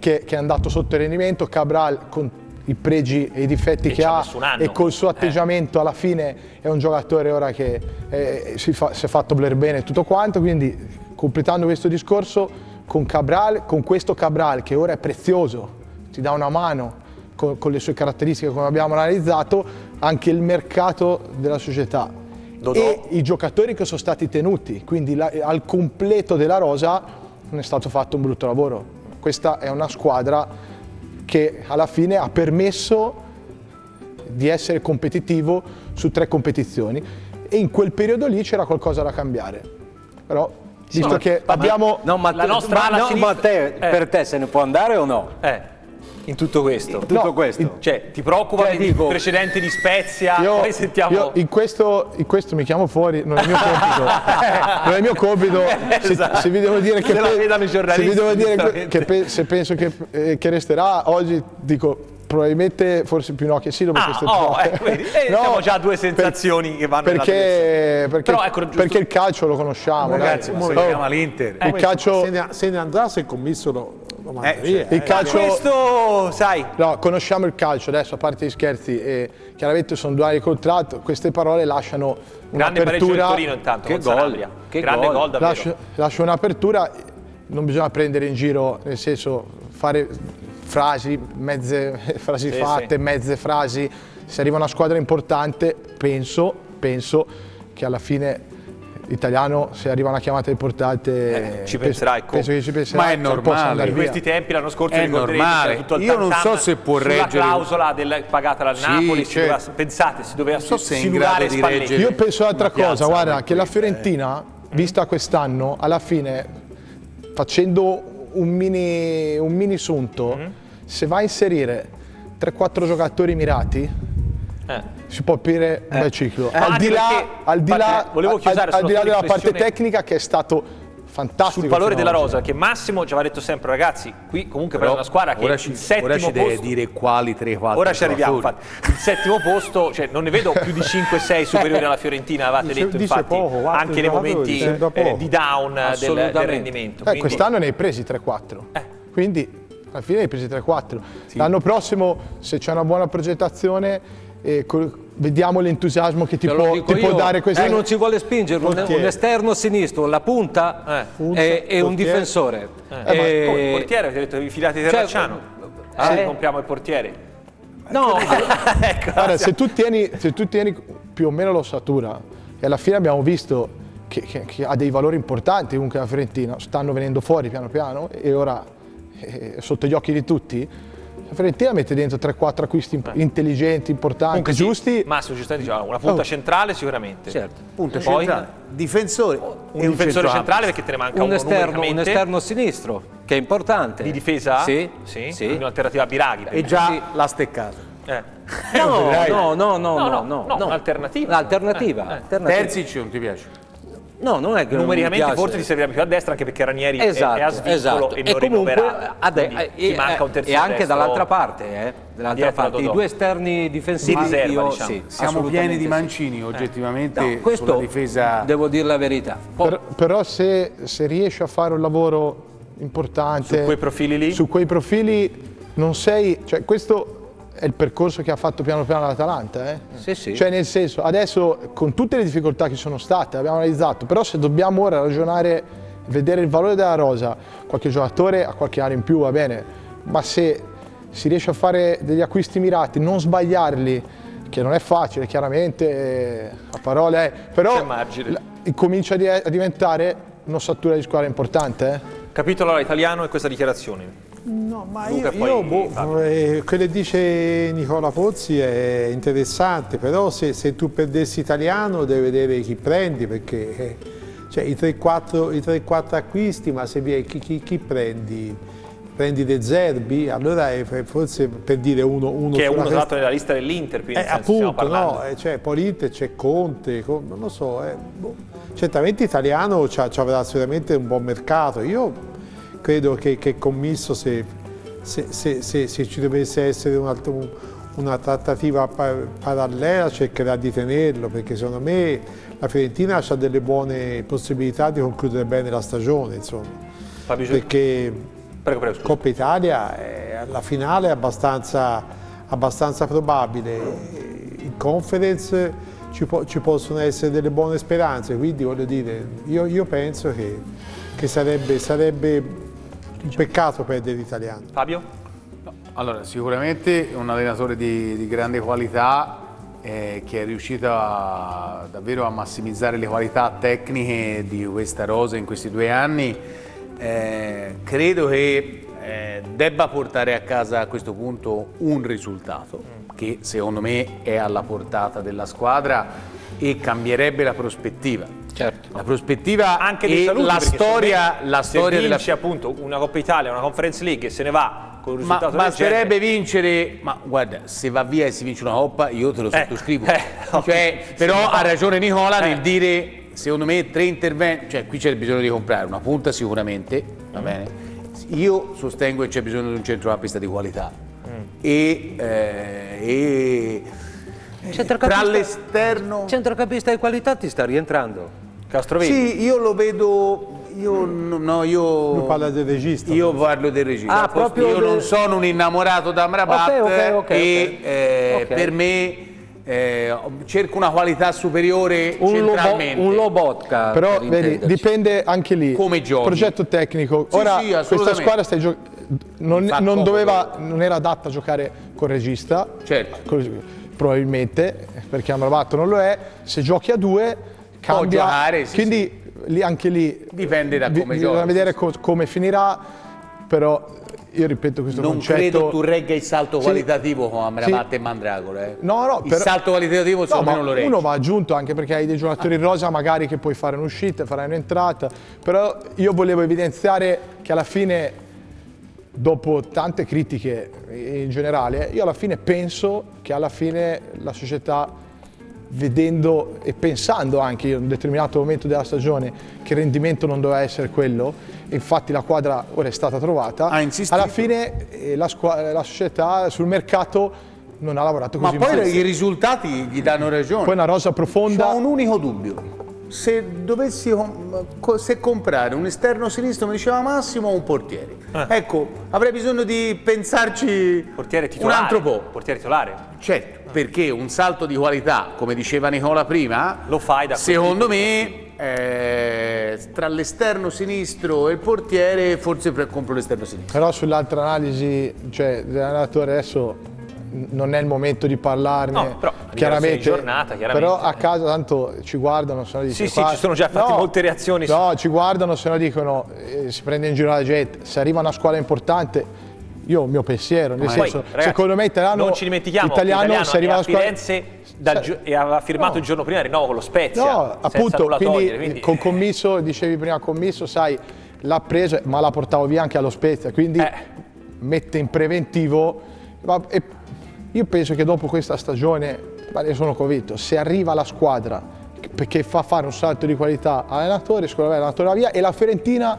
che, che è andato sotto il rendimento, Cabral con i pregi e i difetti Che che ha e col suo Eh. atteggiamento alla fine è un giocatore ora che eh, si, fa- si è fatto Blair bene e tutto quanto, quindi completando questo discorso con Cabral, con questo Cabral che ora è prezioso, ti dà una mano con, con le sue caratteristiche come abbiamo analizzato, anche il mercato della società e i giocatori che sono stati tenuti, quindi la- al completo della rosa non è stato fatto un brutto lavoro. Questa è una squadra che alla fine ha permesso di essere competitivo su tre competizioni e in quel periodo lì c'era qualcosa da cambiare. Però, visto ma- che ma- abbiamo... No, ma, La te- nostra ma ala no, sinistra- ma te, Eh. per te se ne può andare o no? Eh, in tutto questo. In tutto questo. Cioè, ti preoccupa Cioè, di dico- precedenti di Spezia? Io, Poi sentiamo... io in, questo, in questo mi chiamo fuori, non è mio compito. non è mio compito. Se, Esatto. se vi devo dire che, Se pe- se, vi devo dire che pe- se penso che, eh, che resterà, oggi dico probabilmente forse Pinocchio sì, dopo Ah, queste oh, prove. ecco, vedi, eh, siamo già a due sensazioni che vanno nella perché, perché, Però, ecco, giusto- perché il calcio lo conosciamo. Ragazzi, dai. ma si Oh, chiama l'Inter. Il calcio, se, ne, se ne andrà se il commesso lo, lo manda via. il eh. calcio... Questo, sai... No, conosciamo il calcio adesso, a parte gli scherzi, e chiaramente sono due anni di contratto, queste parole lasciano Grande un'apertura... Torino intanto Che gol, che Grande gol. gol, davvero. Lascia un'apertura, non bisogna prendere in giro, nel senso fare frasi, mezze frasi Sì, fatte, sì. mezze frasi. Se arriva una squadra importante, penso, penso che alla fine l'italiano, se arriva una chiamata importante, Eh, ci penso- penserai, come. penso che ci penserai. Ma è normale. In questi tempi l'anno scorso È normale. tutto il Io non so se può reggere- clausola del, pagata dal Sì, Napoli, si certo. doveva- pensate, si doveva so grado di Spalletti. reggere- Io penso un'altra Una piazza cosa, guarda, che la questa, Fiorentina, vista quest'anno, alla fine, facendo un mini, un mini sunto, Mm-hmm. se va a inserire 3-4 giocatori mirati, Eh. si può aprire un bel ciclo. Eh, al di là, perché, al di là, al- chiusare al di là della parte tecnica che è stato fantastico. sul valore della rosa che Massimo ci aveva detto sempre ragazzi qui comunque per una squadra che ora il ci, settimo ora ci deve posto dire quali 3-4 ora ci arriviamo infatti il settimo posto cioè non ne vedo più di 5-6 superiori alla Fiorentina avevate Dice- detto dice infatti poco, anche nei momenti eh, di down del, del rendimento Eh, Quindi- quest'anno ne hai presi 3-4. Quindi alla fine ne hai presi 3-4. L'anno prossimo, se c'è una buona progettazione, eh, col- vediamo l'entusiasmo che ti, può, ti può dare questa. eh, non ci vuole spingere un, Portiere. un esterno sinistro, la punta Punta, e, e un difensore. eh, E- ma come il portiere avete detto vi fidate di Cioè, Terracciano eh, se compriamo il portiere No, ecco Guarda, se tu, tieni, se tu tieni più o meno l'ossatura, e alla fine abbiamo visto che, che- che ha dei valori importanti comunque la Fiorentina, stanno venendo fuori piano piano e ora eh, sotto gli occhi di tutti. La Fiorentina mette dentro 3-4 acquisti imp- intelligenti, importanti, Comunque sì, giusti. Massimo giustamente diceva una punta Oh. centrale sicuramente certo. Punto E poi centrale, difensore un un difensore centrocampista. centrale perché te ne manca un uno esterno, un esterno sinistro, che è importante. di difesa Sì, sì, sì. quindi un'alternativa a Biraghi E già Sì. l'ha steccato. Eh. No, no, no, no, No, no, no, no, no, no. un'alternativa. L'alternativa. Eh, eh. alternativa. Terzic non ti piace? No, non è che non numericamente piace. forse ti servirà più a destra anche perché Ranieri è- Esatto, è, a svincolo esatto. e E non comunque rinnoverà. ade- Quindi eh, ti eh, manca un terzino e anche destro dall'altra parte, eh, dall'altra parte. I due esterni difensivi Di riserva, io, diciamo. sì, Siamo pieni di sì. mancini oggettivamente No, questo sulla difesa. devo dire la verità. Poi- Per- però se, se riesci a fare un lavoro importante Su quei profili lì? su quei profili non sei, cioè questo è il percorso che ha fatto piano piano l'Atalanta, eh? Sì, sì. Cioè nel senso, adesso con tutte le difficoltà che sono state, abbiamo analizzato, però se dobbiamo ora ragionare, vedere il valore della rosa, qualche giocatore ha qualche anno in più, va bene, ma se si riesce a fare degli acquisti mirati, non sbagliarli, che non è facile chiaramente, eh, a parole è, però comincia a di- a diventare un'ossatura di squadra importante. Eh? Capitolo italiano e questa dichiarazione. No, ma Luca, io, io, boh, eh, quello che dice Nicola Pozzi è interessante, però se, se tu perdessi italiano devi vedere chi prendi, perché eh, cioè, i 3-4 i 3-4 acquisti, ma se vi- chi, chi- chi prendi? Prendi De Zerbi? Allora è forse per dire uno, uno Che è uno tra l'altro nella lista dell'Inter, quindi eh, appunto, no, eh, cioè, poi l'Inter c'è Conte, co- non lo so, eh, boh. certamente italiano ci avrà sicuramente un buon mercato. Io credo che, che commisso se, se- se- se- ci dovesse essere un altro- un- una trattativa pa- parallela cercherà di tenerlo perché secondo me la Fiorentina ha delle buone possibilità di concludere bene la stagione insomma Fabio perché Prego, prego. Coppa Italia è, la finale è abbastanza, abbastanza probabile. In conference ci, po- ci possono essere delle buone speranze, quindi voglio dire, io, io penso che, che sarebbe, sarebbe un peccato perdere l'italiano. Fabio? Allora, sicuramente un allenatore di, di grande qualità eh, che è riuscito a, davvero a massimizzare le qualità tecniche di questa rosa in questi due anni. Eh, credo che eh, debba portare a casa a questo punto un risultato che secondo me è alla portata della squadra e cambierebbe la prospettiva. Certo. La prospettiva Anche e saluti, la storia, la se storia della vince appunto una Coppa Italia, una Conference League e se ne va con un ma risultato del basterebbe vincere, ma guarda, se va via e si vince una coppa, io te lo sottoscrivo. eh, no. Cioè, però Sì, no. ha ragione Nicola Eh. nel dire, secondo me, tre interventi, cioè qui c'è bisogno di comprare una punta sicuramente, va bene? Io sostengo che c'è bisogno di un centrocampista di qualità. Mm. E, eh, e tra Centrocampista- l'esterno... Centrocampista di qualità ti sta rientrando. Castrovilli. Sì, io lo vedo, Io, no, io... Tu parla del regista. Io parlo del regista. Ah, proprio io del- non sono un innamorato da Amrabat Ok, ok, ok, e eh, per me eh, cerco una qualità superiore Un, lobo, centralmente. un Lobotka. Però per vedi, dipende anche lì. Come giochi. Progetto tecnico. Sì, Ora sì, questa squadra stai gio- non, non doveva, non era adatta a giocare col regista. Certo. Probabilmente, perché Amrabat non lo è. Se giochi a due cambia. giocare, sì, quindi lì, anche lì Dipende da come bisogna giochi, vedere co- come finirà. Però io ripeto questo Non concetto. credo tu regga il salto Sì. qualitativo con Amrabat Sì. e Mandragora. eh. No, no, il però- salto qualitativo No, secondo me ma non lo regge. uno va aggiunto anche perché hai dei giocatori in rosa magari che puoi fare un'uscita, farai un'entrata, però io volevo evidenziare che alla fine, dopo tante critiche in generale, io alla fine penso che alla fine la società vedendo e pensando anche in un determinato momento della stagione che il rendimento non doveva essere quello, infatti la quadra ora è stata trovata, alla fine eh, la, squa- la società sul mercato non ha lavorato Ma così poi male. i risultati gli danno ragione. Poi una rosa profonda. Ho un unico dubbio. Se dovessi se comprare un esterno sinistro, mi diceva Massimo, o un portiere. Ecco, avrei bisogno di pensarci Portiere un altro po'. Portiere titolare. Certo, perché un salto di qualità, come diceva Nicola prima, Lo fai da secondo me eh, tra l'esterno sinistro e il portiere forse compro l'esterno sinistro. Però sull'altra analisi, cioè dell'allenatore adesso non è il momento di parlarne. No, però, chiaramente, giornata, chiaramente. Però a casa tanto ci guardano, se no dicono, Sì, sì, ci sono già fatte molte reazioni su- No, ci guardano, se no dicono, eh, si prende in giro la gente. Se arriva una squadra importante, io ho il mio pensiero, nel Poi, senso, ragazzi, secondo me italiano, non ci dimentichiamo italiano, che se arriva a. Firenze gio- e aveva firmato il giorno prima il rinnovo con lo Spezia No, appunto, quindi, togliere, quindi- con commisso, dicevi prima commisso, sai, l'ha preso, ma la portavo via anche allo Spezia, quindi Eh. mette in preventivo. ma- io penso che dopo questa stagione, ma ne sono convinto, se arriva la squadra che- fa fare un salto di qualità all'allenatore, secondo me l'allenatore va via e la Fiorentina,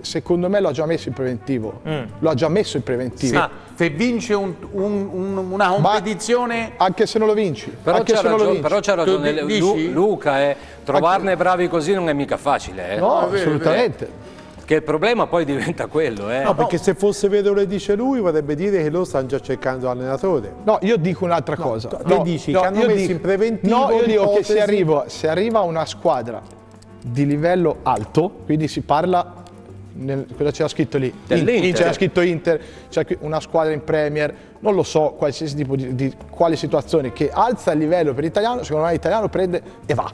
secondo me, l'ha già messo in preventivo. Mm. Lo ha già messo in preventivo. Sì. Se vince un- un- un- una competizione... Anche se non lo vinci. Però anche c'ha, se non lo ragione, vinci. però c'ha ragione Tu Lu-? Luca, eh, trovarne bravi così non è mica facile. eh. No, assolutamente. Che il problema poi diventa quello. Eh. No, perché se fosse vero lo dice lui, vorrebbe dire che loro stanno già cercando allenatore. No, io dico un'altra cosa. che No, dici? no, Che hanno messo dico- in preventivo No, io dico che se arriva, se arriva una squadra di livello alto, quindi si parla, nel- cosa c'era scritto lì? In- c'era scritto Inter, c'è una squadra in Premier, non lo so, qualsiasi tipo di, di quale situazione che alza il livello per l'italiano, secondo me l'italiano prende e va.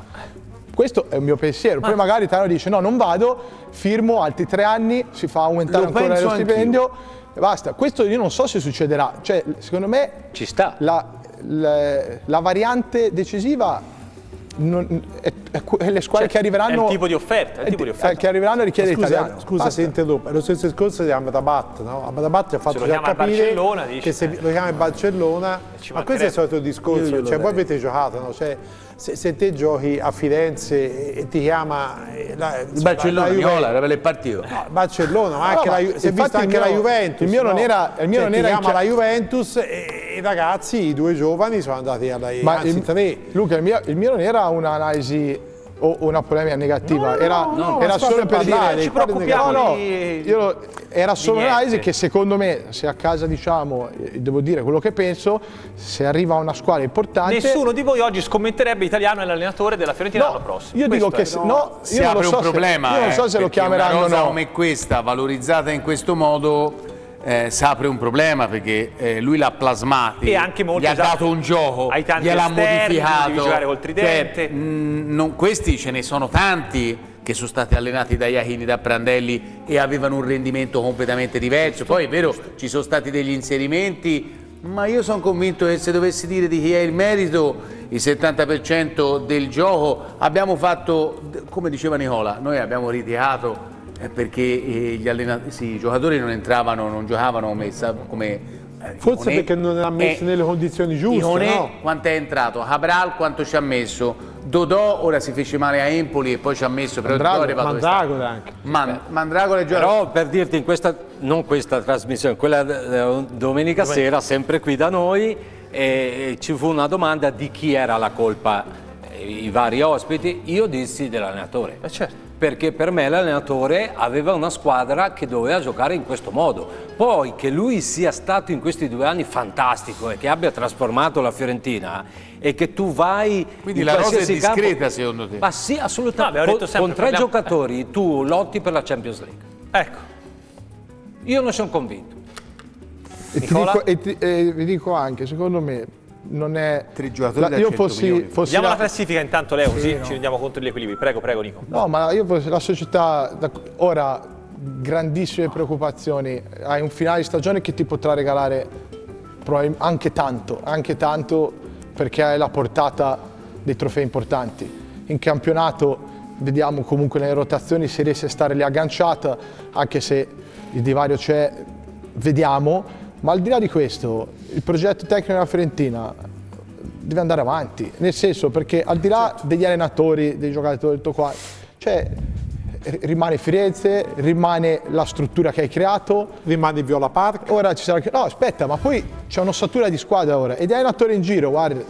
Questo è il mio pensiero. Poi magari l'italiano dice no, non vado, firmo altri tre anni, si fa aumentare Lo ancora lo anch'io. stipendio e basta. Questo io non so se succederà. Cioè, secondo me Ci sta. la, la- la variante decisiva non- è, è le squadre che arriveranno Cioè, è il tipo di offerta, è il tipo di offerta. eh, che arriveranno richiede Scusa, l'italiano. scusa Basta. se interrompo, è lo stesso discorso di Amrabat, no? Amrabat ha fatto già capire dice, che se eh. lo chiama Barcellona, ci ma questo è il solito discorso, cioè voi avete giocato, no? Cioè, se, se te giochi a Firenze e ti chiama eh, la, Il Barcellona, la Niola, era per il partito. No, Barcellona, ma anche No, la, si è vista anche la mio- Juventus. il mio non no? era- il mio Cioè, non era chiama chia- la Juventus e, e i ragazzi, i due giovani, sono andati alla Ma anzi il, tre. Luca, il mio, il mio non era un'analisi o una polemica negativa, era, no, era ma sta solo per parlare, dire ci preoccupiamo No, no, di- io- era solo un'analisi che secondo me, se a casa diciamo, eh, devo dire quello che penso, se arriva una squadra importante... Nessuno di voi oggi scommetterebbe italiano è l'allenatore della Fiorentina No, l'anno prossimo. io dico Questo che se- no, si io non lo apre so un se- problema. io non so eh, se lo chiameranno Una o no. come questa, valorizzata in questo modo, eh, si apre un problema perché eh, lui l'ha plasmato. E anche molto Gli ha dato un gioco, gliel'ha modificato. Cioè, mh, non- questi ce ne sono tanti che sono stati allenati da Iachini, da Prandelli e avevano un rendimento completamente diverso. Poi è vero, ci sono stati degli inserimenti, ma io sono convinto che se dovessi dire di chi è il merito, il 70% del gioco abbiamo fatto, come diceva Nicola, noi abbiamo ritirato perché eh, gli sì, i giocatori non entravano, non giocavano come... come eh, Forse Ione- perché non messo eh, nelle condizioni giuste, Ione no? quanto è entrato, Cabral quanto ci ha messo, Dodò ora si fece male a Empoli e poi ci ha messo, però sta. Mandragora anche. Man- Mandragora è giocato Però per dirti in questa, non questa trasmissione, quella eh, domenica sera, sempre qui da noi, eh, ci fu una domanda di chi era la colpa. i vari ospiti, io dissi dell'allenatore. Eh certo. Perché per me l'allenatore aveva una squadra che doveva giocare in questo modo. Poi che lui sia stato in questi due anni fantastico e che abbia trasformato la Fiorentina e che tu vai Quindi in la rosa è qualsiasi campo- discreta secondo te? Ma sì, No, assolutamente. con, sempre, con tre parliamo- giocatori tu lotti per la Champions League. Ecco. Io non sono convinto. E, ti Nicola? dico, e ti- e vi dico anche, secondo me non è... Tre giocatori la- da io 100 fossi, milioni. fossi Vediamo la la- classifica intanto Leo, così ci rendiamo conto degli equilibri. Prego, prego Nico. No, ma io fossi la società, da- ora grandissime preoccupazioni, hai un finale di stagione che ti potrà regalare anche tanto, anche tanto perché hai la portata dei trofei importanti. In campionato vediamo comunque nelle rotazioni se riesce a stare lì agganciata, anche se il divario c'è, vediamo, ma al di là di questo, il progetto tecnico della Fiorentina deve andare avanti, nel senso perché al di là degli allenatori, dei giocatori, tutto qua, cioè rimane Firenze, rimane la struttura che hai creato, Rimane Viola Park. ora ci sarà anche- no aspetta, ma poi c'è un'ossatura di squadra ora e di allenatori in giro, guarda,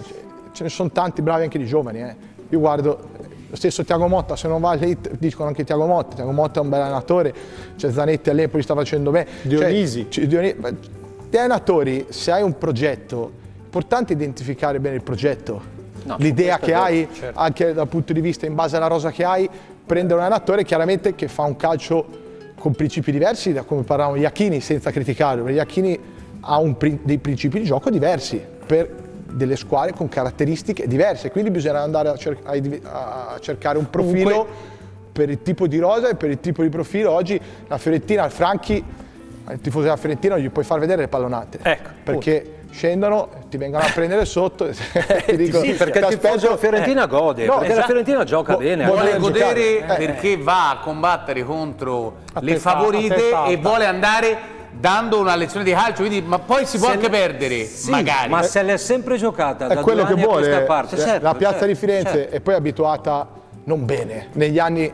ce- ne sono tanti bravi anche di giovani, eh. io guardo lo stesso Tiago Motta, se non va lì dicono anche Tiago Motta, Tiago Motta è un bel allenatore, c'è Zanetti all'Empoli sta facendo bene, Dionisi. Cioè, c- Gli allenatori, se hai un progetto, è importante identificare bene il progetto, No, l'idea che vero, hai, certo. anche dal punto di vista in base alla rosa che hai, prendere un allenatore chiaramente che fa un calcio con principi diversi da come parlavamo Iachini, senza criticarlo, perché Iachini ha un dei principi di gioco diversi per delle squadre con caratteristiche diverse, quindi bisogna andare a, cer- a cercare un profilo per il tipo di rosa e per il tipo di profilo. Oggi la Fiorentina, il Franchi, al tifoso della Fiorentina non gli puoi far vedere le pallonate, Ecco, perché scendono, ti vengono a prendere sotto, e ti dico, sì, perché ti il tifoso della Fiorentina gode, perché la esatto. Fiorentina gioca Vu- bene. vuole giocare. godere Eh, perché va a combattere contro A le testa- favorite testa e vuole andare dando una lezione di calcio, quindi, ma poi si può Se anche le- perdere, Sì, magari. Ma se l'è sempre giocata è da quello due che vuole questa parte. eh, certo, la piazza certo, di Firenze certo. e poi è abituata non bene negli anni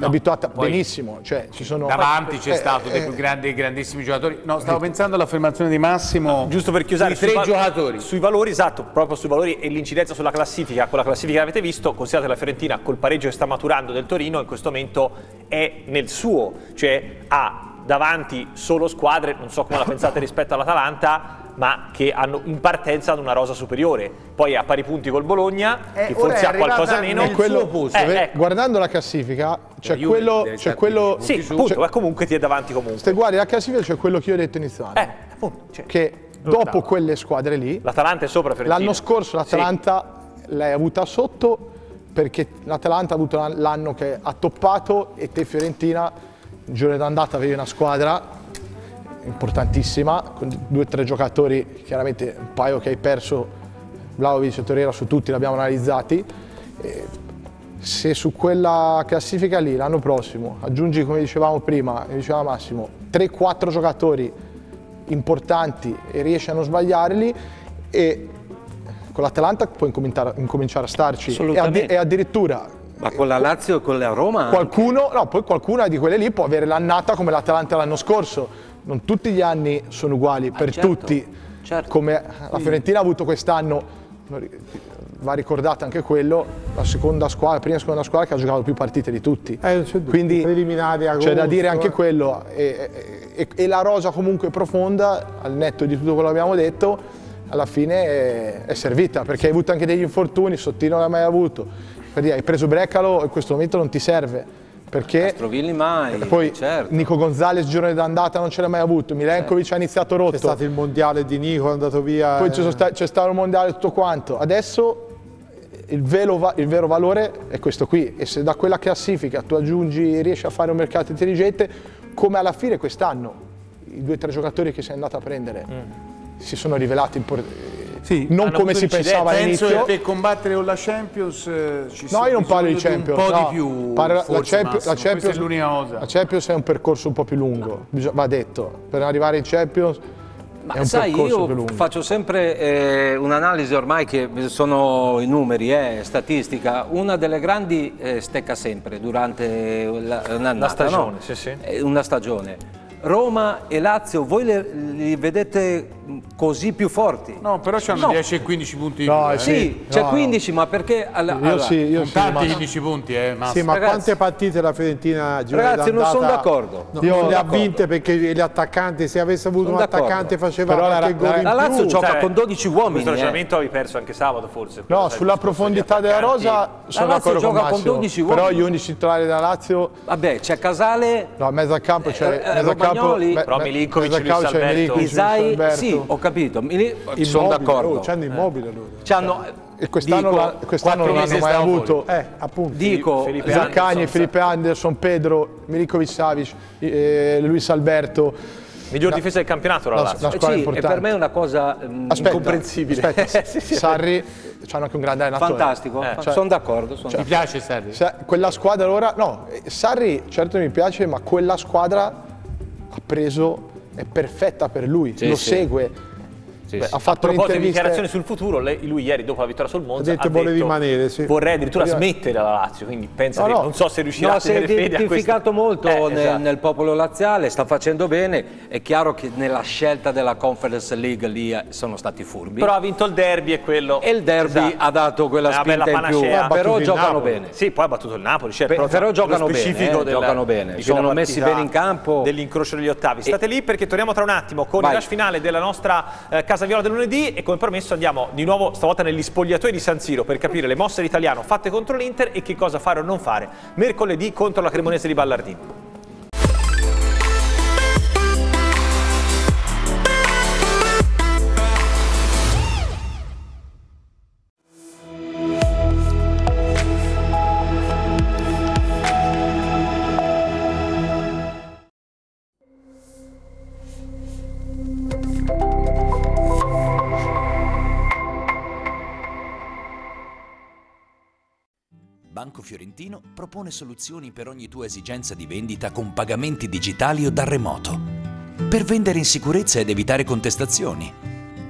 è abituata benissimo cioè ci sono Davanti c'è Eh, stato dei eh, più grandi, grandissimi giocatori. No, stavo pensando all'affermazione di Massimo. Giusto per chiusare sui tre giocatori. Sui valori, esatto, proprio sui valori e l'incidenza sulla classifica, con la classifica che avete visto, considerate la Fiorentina col pareggio che sta maturando del Torino, in questo momento è nel suo, cioè ha davanti solo squadre, non so come la pensate rispetto all'Atalanta, ma che hanno in partenza hanno una rosa superiore. Poi a pari punti col Bologna, Eh, che forse ha qualcosa meno. quello- suo posto. Eh, ve- ecco. guardando la classifica c'è Juve quello, deve c'è stare quello Sì, su. appunto, ma comunque ti è davanti comunque. se guardi la classifica c'è quello che io ho detto inizialmente Eh, appunto, cioè, che dopo quelle squadre lì l'Atalanta è sopra Fiorentina. l'anno scorso l'Atalanta l'hai avuta sotto perché l'Atalanta ha avuto l'anno che ha toppato e te Fiorentina il giorno d'andata avevi una squadra importantissima con due o tre giocatori chiaramente un paio che hai perso Vlaovic e Torreira su tutti li abbiamo analizzati E se su quella classifica lì l'anno prossimo aggiungi come dicevamo prima diceva Massimo 3-4 giocatori importanti e riesci a non sbagliarli e con l'Atalanta puoi incominciare, incominciare a starci e, addi- Assolutamente. e addirittura Ma con la Lazio e con la Roma? qualcuno, no, poi qualcuna di quelle lì può avere l'annata come l'Atalanta l'anno scorso. Non tutti gli anni sono uguali per certo, tutti. certo. Come la Fiorentina ha avuto quest'anno, va ricordato anche quello, la seconda squadra, la prima e seconda squadra che ha giocato più partite di tutti. Eh. Quindi Preliminari, c'è da dire anche quello. E, e- e la rosa comunque profonda, al netto di tutto quello che abbiamo detto, alla fine è, è servita perché hai avuto anche degli infortuni, Sottino non l'ha mai avuto. Per dire, hai preso Brecalo in questo momento non ti serve. Perché Trovilli mai, poi certo. Nico Gonzalez giorno d'andata non ce l'ha mai avuto, Milenkovic ha iniziato rotto. C'è stato il mondiale di Nico, è andato via. Poi eh, c'è sta- c'è stato il mondiale e tutto quanto. Adesso il vero, va- il vero valore è questo qui e se da quella classifica tu aggiungi, riesci a fare un mercato intelligente, come alla fine quest'anno i due o tre giocatori che sei andato a prendere si sono rivelati importanti. non hanno come si pensava Penso all'inizio. che per combattere con la Champions eh, ci No, io non parlo di Champions. un po' no. di più. Parlo- la, Champions, la. Champions- è l'unica cosa. la Champions è un percorso un po' più lungo, bisog- va detto. Per arrivare in Champions Ma è un sai, io faccio sempre eh, un'analisi ormai che sono i numeri, eh, statistica. Una delle grandi eh, stecca sempre durante la, La stagione, no? sì, sì. Eh, Una stagione. Roma e Lazio, voi le- li vedete così più forti? No, però c'hanno No. 10 e 15 punti No, eh. sì, c'è No, 15, ma perché... alla- Io allora- sì, io Sono sì, tanti ma- 15 punti, eh, Massa. Sì, ma Ragazzi- quante partite la Fiorentina girone Ragazzi, non sono d'accordo. no, Io- non le ha vinte perché gli attaccanti, se avesse avuto Sono un attaccante faceva Però la- qualche la- gol in la Lazio più. gioca Cioè, con 12 uomini. Questo eh. ragionamento avevi perso anche sabato forse. No, sulla profondità della rosa sono d'accordo con gioca con Massimo. 12 però gli unici titolari della Lazio, Vabbè, c'è Casale, no, mezzo al campo c'è Eh, eh, me- Però Milinkovic, Luis c'è Alberto. Isai, sì, ho capito, sono d'accordo. oh, c'hanno immobile loro. C'hanno, E quest'anno, dico, la- quest'anno non hanno mai avuto Eh, appunto. Dico, Felipe Zaccagni, Anderson, Felipe Anderson, Pedro, Milinkovic Savic, eh, Luis Alberto. Miglior difesa del campionato la La- Lazio. la squadra sì, e per me è una cosa mm, Aspetta, incomprensibile. Aspetta, Sì, sì. Sarri c'hanno anche un grande allenatore. Fantastico, Eh, fa- sono d'accordo. sono Mi d'accordo. piace Sarri. Quella squadra allora, no, eh, Sarri certo mi piace, ma quella squadra preso, è perfetta per lui, Sì, lo sì. segue. Sì, Beh, sì. Ha A fatto proposito di dichiarazioni sul futuro, lei- lui ieri dopo la vittoria sul Monza Ha detto vuole rimanere, sì. vorrei addirittura Io- smettere la Lazio, quindi pensa No, che no. non so se riuscirà No, a si è tenere fede a questo. identificato molto Eh, nel, esatto. nel popolo laziale, sta facendo bene. È chiaro che nella scelta della Conference League lì eh, sono stati furbi. Però ha vinto il derby e quello... e il derby Esatto. ha dato quella Una spinta in più. Ha Però giocano bene. Sì, poi ha battuto il Napoli, certo, Beh, però nello giocano bene, specifico eh, del- giocano bene. Sono messi bene in campo. Dell'incrocio degli ottavi. State lì perché torniamo tra un attimo con il rush finale della nostra eh, Casa Viola del lunedì e come promesso andiamo di nuovo stavolta negli spogliatoi di San Siro per capire le mosse dell'italiano fatte contro l'Inter e che cosa fare o non fare mercoledì contro la Cremonese di Ballardini. Fiorentino propone soluzioni per ogni tua esigenza di vendita con pagamenti digitali o da remoto. Per vendere in sicurezza ed evitare contestazioni.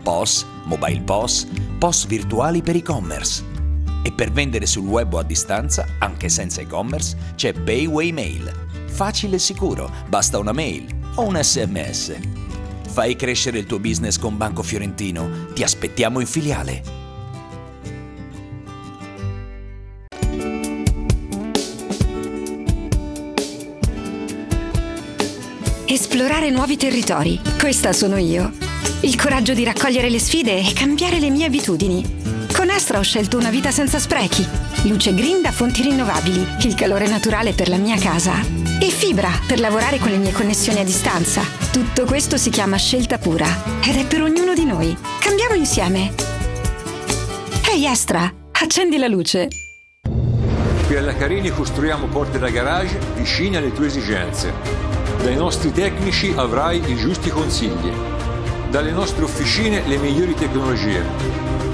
POS, mobile POS, POS virtuali per e-commerce. E per vendere sul web o a distanza, anche senza e-commerce, c'è Payway Mail. Facile e sicuro, basta una mail o un sms. Fai crescere il tuo business con Banco Fiorentino. Ti aspettiamo in filiale. Esplorare nuovi territori. Questa sono io. Il coraggio di raccogliere le sfide e cambiare le mie abitudini. Con Astra ho scelto una vita senza sprechi. Luce green da fonti rinnovabili, il calore naturale per la mia casa e fibra per lavorare con le mie connessioni a distanza. Tutto questo si chiama scelta pura ed è per ognuno di noi. Cambiamo insieme. Ehi Astra, accendi la luce. Qui alla Carini costruiamo porte da garage vicine alle tue esigenze. Dai nostri tecnici avrai i giusti consigli. Dalle nostre officine le migliori tecnologie.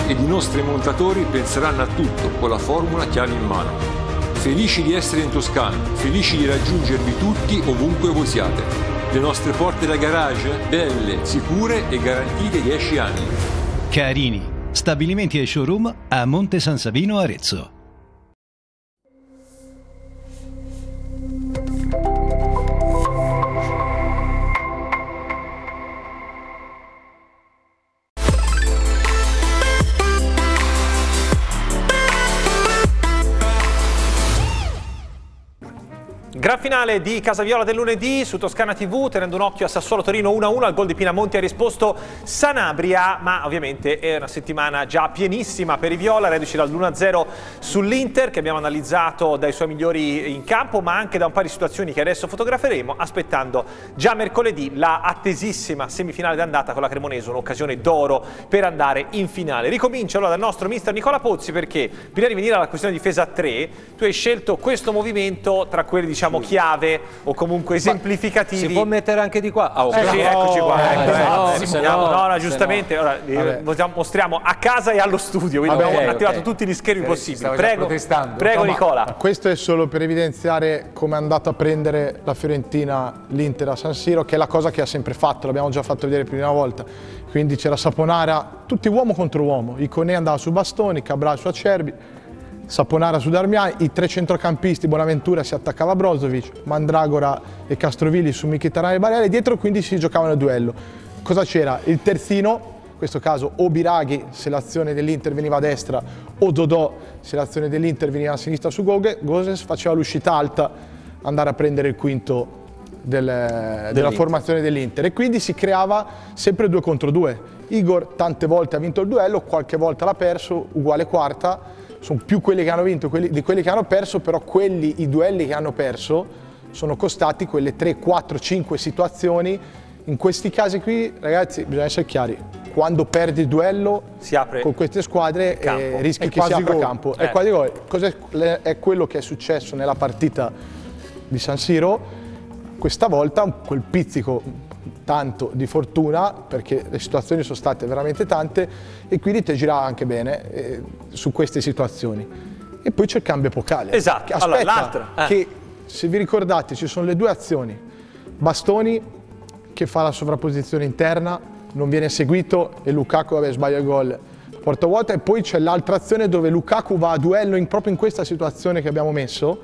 Ed i nostri montatori penseranno a tutto con la formula chiave in mano. Felici di essere in Toscana, felici di raggiungervi tutti ovunque voi siate. Le nostre porte da garage, belle, sicure e garantite 10 anni. Carini, stabilimenti e showroom a Monte San Savino Arezzo. Finale di Casa Viola del lunedì su Toscana TV, tenendo un occhio a Sassuolo Torino 1-1, al gol di Pinamonti ha risposto Sanabria, ma ovviamente è una settimana già pienissima per i Viola, reduci dall'1-0 sull'Inter che abbiamo analizzato dai suoi migliori in campo, ma anche da un paio di situazioni che adesso fotograferemo, aspettando già mercoledì la attesissima semifinale d'andata con la Cremonese, un'occasione d'oro per andare in finale. Ricomincio allora dal nostro mister Nicola Pozzi perché prima di venire alla questione difesa a 3, tu hai scelto questo movimento tra quelli diciamo chiave o comunque esemplificativi. Si può mettere anche di qua? Ok. Eh sì, eccoci qua. No, ecco, ecco. no- se no, no- no, giustamente. Ora, eh, mostriamo- a casa e allo studio, quindi Vabbè, abbiamo ok, attivato ok. tutti gli schermi Sì, possibili. Prego, prego No, ma Nicola. Questo è solo per evidenziare come è andata a prendere la Fiorentina l'Inter a San Siro, che è la cosa che ha sempre fatto, l'abbiamo già fatto vedere prima volta. Quindi c'era Saponara, tutti uomo contro uomo. Iconè andava su bastoni, Cabral su Acerbi. Saponara su Darmian, i tre centrocampisti, Bonaventura si attaccava a Brozovic, Mandragora e Castrovilli su Mkhitaryan e Barella, e dietro quindi si giocavano a duello. Cosa c'era? Il terzino, in questo caso o Biraghi se l'azione dell'Inter veniva a destra o Dodò se l'azione dell'Inter veniva a sinistra su Goses faceva l'uscita alta andare a prendere il quinto del- della formazione dell'Inter e quindi si creava sempre due contro due. Igor tante volte ha vinto il duello, qualche volta l'ha perso, uguale quarta, sono più quelli che hanno vinto quelli- di quelli che hanno perso, però quelli, i duelli che hanno perso sono costati quelle 3, 4, 5 situazioni. In questi casi qui, ragazzi, bisogna essere chiari, quando perdi il duello Si apre con queste squadre eh, rischi È che si apra gol. campo. Eh. È quasi gol. Cos'è- è quello che è successo nella partita di San Siro. Questa volta quel pizzico tanto di fortuna perché le situazioni sono state veramente tante e quindi ti girava anche bene eh, su queste situazioni. E poi c'è il cambio epocale. Esatto. Che- Allora, Aspetta, l'altra, eh. che se vi ricordate ci sono le due azioni. Bastoni che fa la sovrapposizione interna, non viene seguito e Lukaku vabbè, sbaglia il gol porta vuota e poi c'è l'altra azione dove Lukaku va a duello in- proprio in questa situazione che abbiamo messo,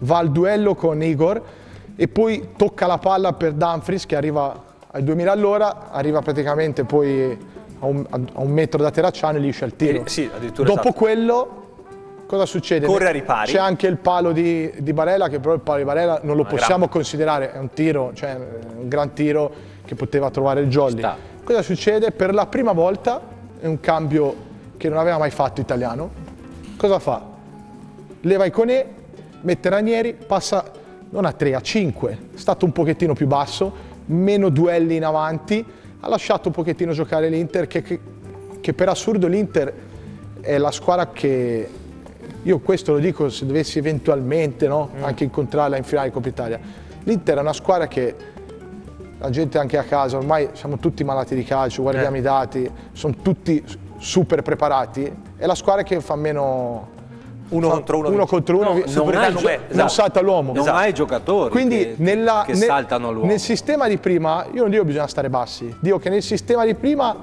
va al duello con Igor e poi tocca la palla per Dumfries che arriva ai 2000 all'ora, arriva praticamente poi a un, a un metro da Terracciano e gli esce al tiro. Eh, sì, Dopo esatto. quello cosa succede? Corre a ripari. C'è anche il palo di, di Barella che però il palo di Barella non lo Una possiamo gran- considerare, è un tiro, cioè un gran tiro che poteva trovare il jolly. Cosa succede? Per la prima volta è un cambio che non aveva mai fatto italiano. Cosa fa? Leva Iconè, mette Ranieri, passa non a 3, a 5. È stato un pochettino più basso, meno duelli in avanti, ha lasciato un pochettino giocare l'Inter che, che- che per assurdo l'Inter è la squadra che io questo lo dico se dovessi eventualmente no, anche incontrarla in finale Coppa Italia. L'Inter è una squadra che la gente anche a casa, ormai siamo tutti malati di calcio, guardiamo i dati, sono tutti super preparati, è la squadra che fa meno... Uno contro uno uno contro uno, No, non hai- numerica, esatto. non salta l'uomo. Non hai giocatori Quindi che, nella- che nel- saltano l'uomo. Nel sistema di prima, io non dico che bisogna stare bassi, dico che nel sistema di prima,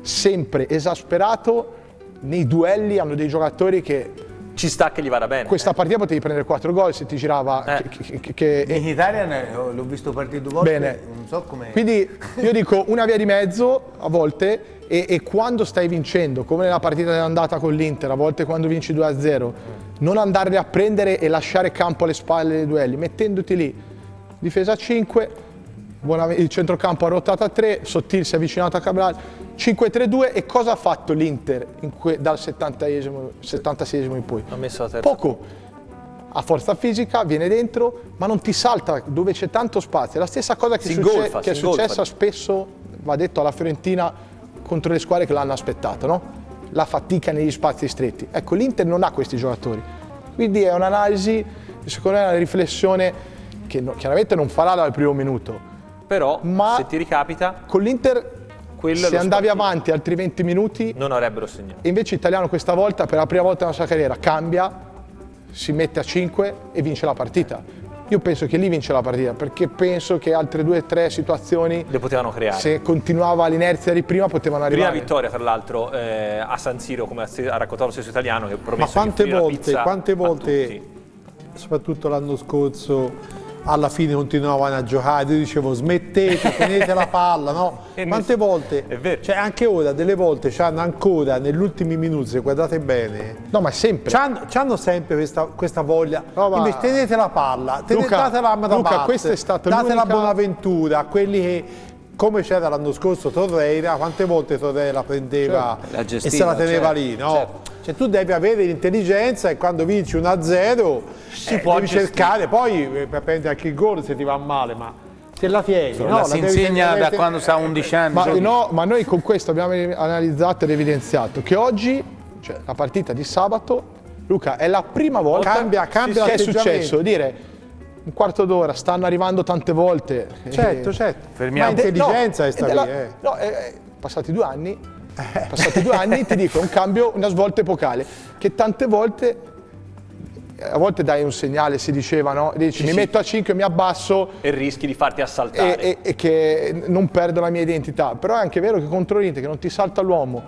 sempre esasperato, nei duelli hanno dei giocatori che Ci sta che gli vada bene. questa partita potevi prendere 4 gol se ti girava. Eh. che- che- che- Mkhitaryan eh, l'ho visto partire due volte, Bene. non so come... Quindi io dico una via di mezzo a volte e, e quando stai vincendo, come nella partita dell'andata con l'Inter, a volte quando vinci 2-0, non andarli a prendere e lasciare campo alle spalle dei duelli, mettendoti lì, difesa a 5, buona- il centrocampo ha rotato a 3, Sottil si è avvicinato a Cabral, 5-3-2 e cosa ha fatto l'Inter dal 70esimo, 76esimo in poi? Ha messo la terza. Poco, ha forza fisica, viene dentro, ma non ti salta dove c'è tanto spazio. È la stessa cosa che, ingolfa, che è successa spesso, va detto, alla Fiorentina contro le squadre che l'hanno aspettato, no? La fatica negli spazi stretti. Ecco, l'Inter non ha questi giocatori. Quindi è un'analisi, secondo me è una riflessione che no- chiaramente non farà dal primo minuto. Però, Ma- se ti ricapita, Con l'Inter, se andavi avanti altri 20 minuti, non avrebbero segnato. e invece Italiano questa volta, per la prima volta nella sua carriera, cambia, si mette a 5 e vince la partita. Io penso che lì vince la partita, perché penso che altre due o tre situazioni, Le potevano creare. se continuava l'inerzia di prima, potevano Prima arrivare. vittoria, tra l'altro, eh, a San Siro, come ha raccontato lo stesso italiano, che ha Ma promesso quante di offrire la volte, quante volte, soprattutto l'anno scorso, alla fine continuavano a giocare, io dicevo smettete, tenete la palla, no? Quante volte, è vero. cioè anche ora, delle volte c'hanno ancora, negli ultimi minuti, se guardate bene, No, ma sempre. c'hanno, c'hanno sempre questa, questa voglia, No, ma- invece tenete la palla, tenete, Luca, datela a Luca, Matapatte, questa è stata date la Bonaventura a quelli che come c'era l'anno scorso Torreira, quante volte Torreira prendeva Certo, la e gestiva, se la teneva certo, lì, no? certo. Cioè tu devi avere l'intelligenza e quando vinci 1-0 eh, può devi gestire. cercare, poi eh, per prendere anche il gol se ti va male, ma se la tieni, no? la si devi insegna da quando sa 11 anni. Ma, no, ma noi con questo abbiamo analizzato ed evidenziato che oggi, cioè la partita di sabato, Luca, è la prima volta Cambia- cambia che è successo dire un quarto d'ora, stanno arrivando tante volte. Certo, eh, certo. Fermiamo. Ma intelligenza no, è sta ed lì, eh. no, eh, eh, passati due anni, passati due anni ti dico un cambio, una svolta epocale che tante volte a volte dai un segnale, si diceva, no? Dici Sì, mi sì. metto a 5, mi abbasso E rischi di farti assaltare. e, e- e che non perdo la mia identità. Però è anche vero che contro l'Inter, che non ti salta l'uomo,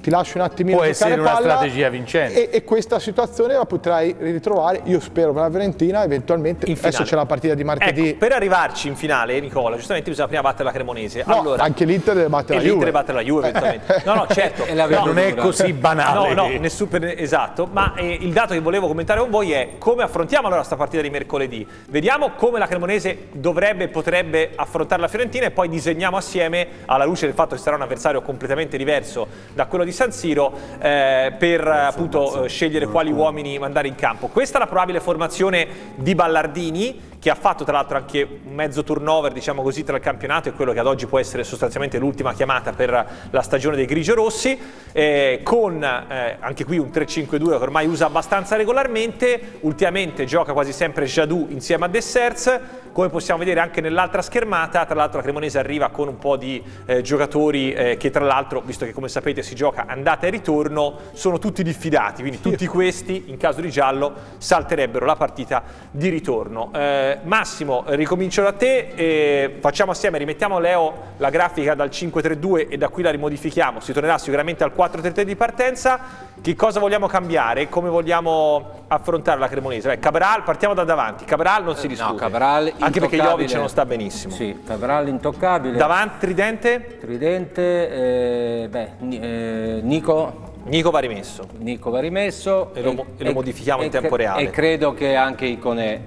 ti lasci un attimino Può essere una palla strategia vincente. E, e questa situazione la potrai ritrovare, io spero per la Fiorentina, eventualmente. In Adesso c'è la partita di martedì. Ecco, per arrivarci in finale, Nicola, giustamente bisogna prima battere la Cremonese. No, allora, anche l'Inter deve battere la l'Inter Juve. deve battere la Juve eventualmente. No, no, certo. La No, non è così banale. No, no, nessun per- esatto, ma eh, il dato che volevo commentare con voi è come affrontiamo allora sta partita di mercoledì. Vediamo come la Cremonese dovrebbe e potrebbe affrontare la Fiorentina e poi disegniamo assieme, alla luce del fatto che sarà un avversario completamente diverso da quello di San Siro, eh, per appunto eh, scegliere quali uomini mandare in campo. Questa è la probabile formazione di Ballardini che ha fatto tra l'altro anche un mezzo turnover, diciamo così, tra il campionato e quello che ad oggi può essere sostanzialmente l'ultima chiamata per la stagione dei grigio-rossi, eh, con eh, anche qui un 3-5-2 che ormai usa abbastanza regolarmente, ultimamente gioca quasi sempre Jadou insieme a Dessers, come possiamo vedere anche nell'altra schermata, tra l'altro la Cremonese arriva con un po' di eh, giocatori eh, che tra l'altro, visto che come sapete si gioca andata e ritorno, sono tutti diffidati, quindi tutti questi in caso di giallo salterebbero la partita di ritorno. Eh, Massimo, ricomincio da te, eh, facciamo assieme, rimettiamo Leo la grafica dal 5-3-2 e da qui la rimodifichiamo, si tornerà sicuramente al 4-3-3 di partenza, che cosa vogliamo cambiare, come vogliamo affrontare la Cremonese? Beh, Cabral, partiamo da davanti, Cabral non si discute, No, Cabral anche perché. Jovic non sta benissimo. Sì, Cabral intoccabile. Davanti, Tridente? Tridente, eh, beh, eh, Nico. Nico va rimesso. Nico va rimesso. E lo e lo modifichiamo in e tempo cre- reale. E credo che anche Iconè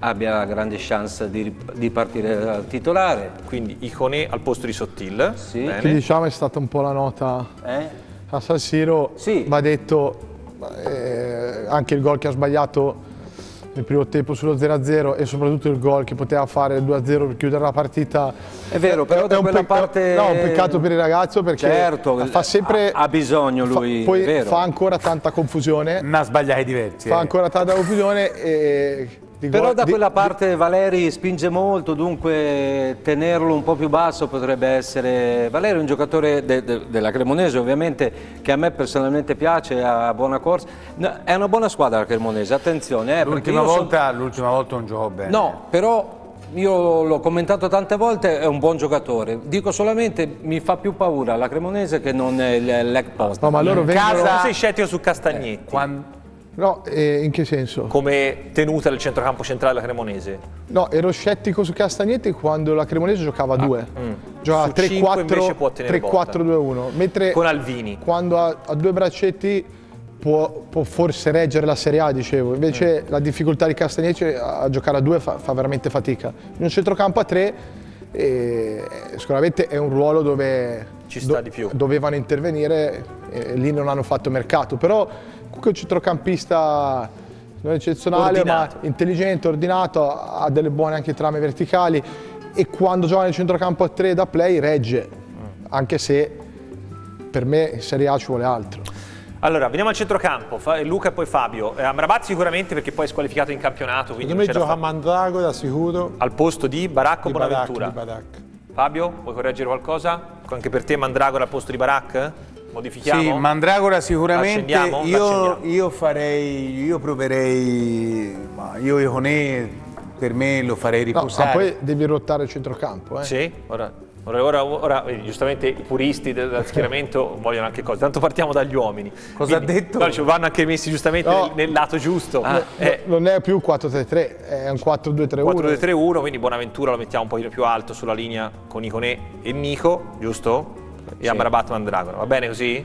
abbia grande chance di, di partire da titolare. Quindi Iconè al posto di Sottil. Sì. Che diciamo è stata un po' la nota Eh? a San Siro. Va detto eh, anche il gol che ha sbagliato nel primo tempo sullo 0-0 e soprattutto il gol che poteva fare il 2-0 per chiudere la partita. È vero, però da un quella parte- No, un peccato per il ragazzo perché Certo, fa sempre... ha, ha bisogno lui, fa- poi è vero. fa ancora tanta confusione. Ne ha sbagliati diversi. Fa eh. ancora tanta confusione e... di Però da di- quella parte Valeri spinge molto, dunque tenerlo un po' più basso potrebbe essere... Valeri è un giocatore de- de- della Cremonese ovviamente che a me personalmente piace, ha buona corsa. No, è una buona squadra la Cremonese, attenzione. Eh, L'ultima io son- volta, l'ultima volta non giocò bene. No, però io l'ho commentato tante volte, è un buon giocatore. Dico solamente mi fa più paura la Cremonese che non il leg post. No, ma loro vengono- casa sei scettico su Castagnetti. No, eh, in che senso? Come tenuta del centrocampo centrale della Cremonese. No, ero scettico su Castagnetti quando la Cremonese giocava a due. mm. Giocava Su cinque invece può tenere 3-4-2-1. Mentre Con Alvini. quando ha, ha due braccetti può, può forse reggere la Serie A, dicevo. Invece Mm. la difficoltà di Castagnetti a, a giocare a due fa, fa veramente fatica. In un centrocampo a tre eh, sicuramente è un ruolo dove Ci sta di più. dovevano intervenire e lì non hanno fatto mercato. Però comunque un centrocampista non eccezionale, Ordinato. ma intelligente, ordinato, ha delle buone anche trame verticali e quando gioca nel centrocampo a 3 da play regge, anche se per me in Serie A ci vuole altro. Allora, veniamo al centrocampo, Luca e poi Fabio. Eh, Amrabat sicuramente perché poi è squalificato in campionato, quindi Secondo me gioca sta- Mandragora sicuro. al posto di Baracco o Di Barak, Bonaventura. di Barak. Fabio, vuoi correggere qualcosa? Anche per te Mandragora al posto di Barak? Modifichiamo? Sì, Mandragora sicuramente. Io, io farei, io proverei, ma io Iconè per me lo farei No, ma riposare. poi devi rottare il centrocampo. Eh. Sì, ora, ora, ora, ora, vedi, giustamente i puristi del, del schieramento vogliono anche cose. Tanto partiamo dagli uomini. Cosa ha Quindi, detto? no, ci vanno anche messi giustamente No. nel, nel lato giusto. No, Eh, non è più 4-3-3, è un 4-2-3-1. 4-2-3-1, quindi Bonaventura lo mettiamo un pochino più alto sulla linea con Iconè e Nico, giusto? E Amrabat Mandragora, va bene così?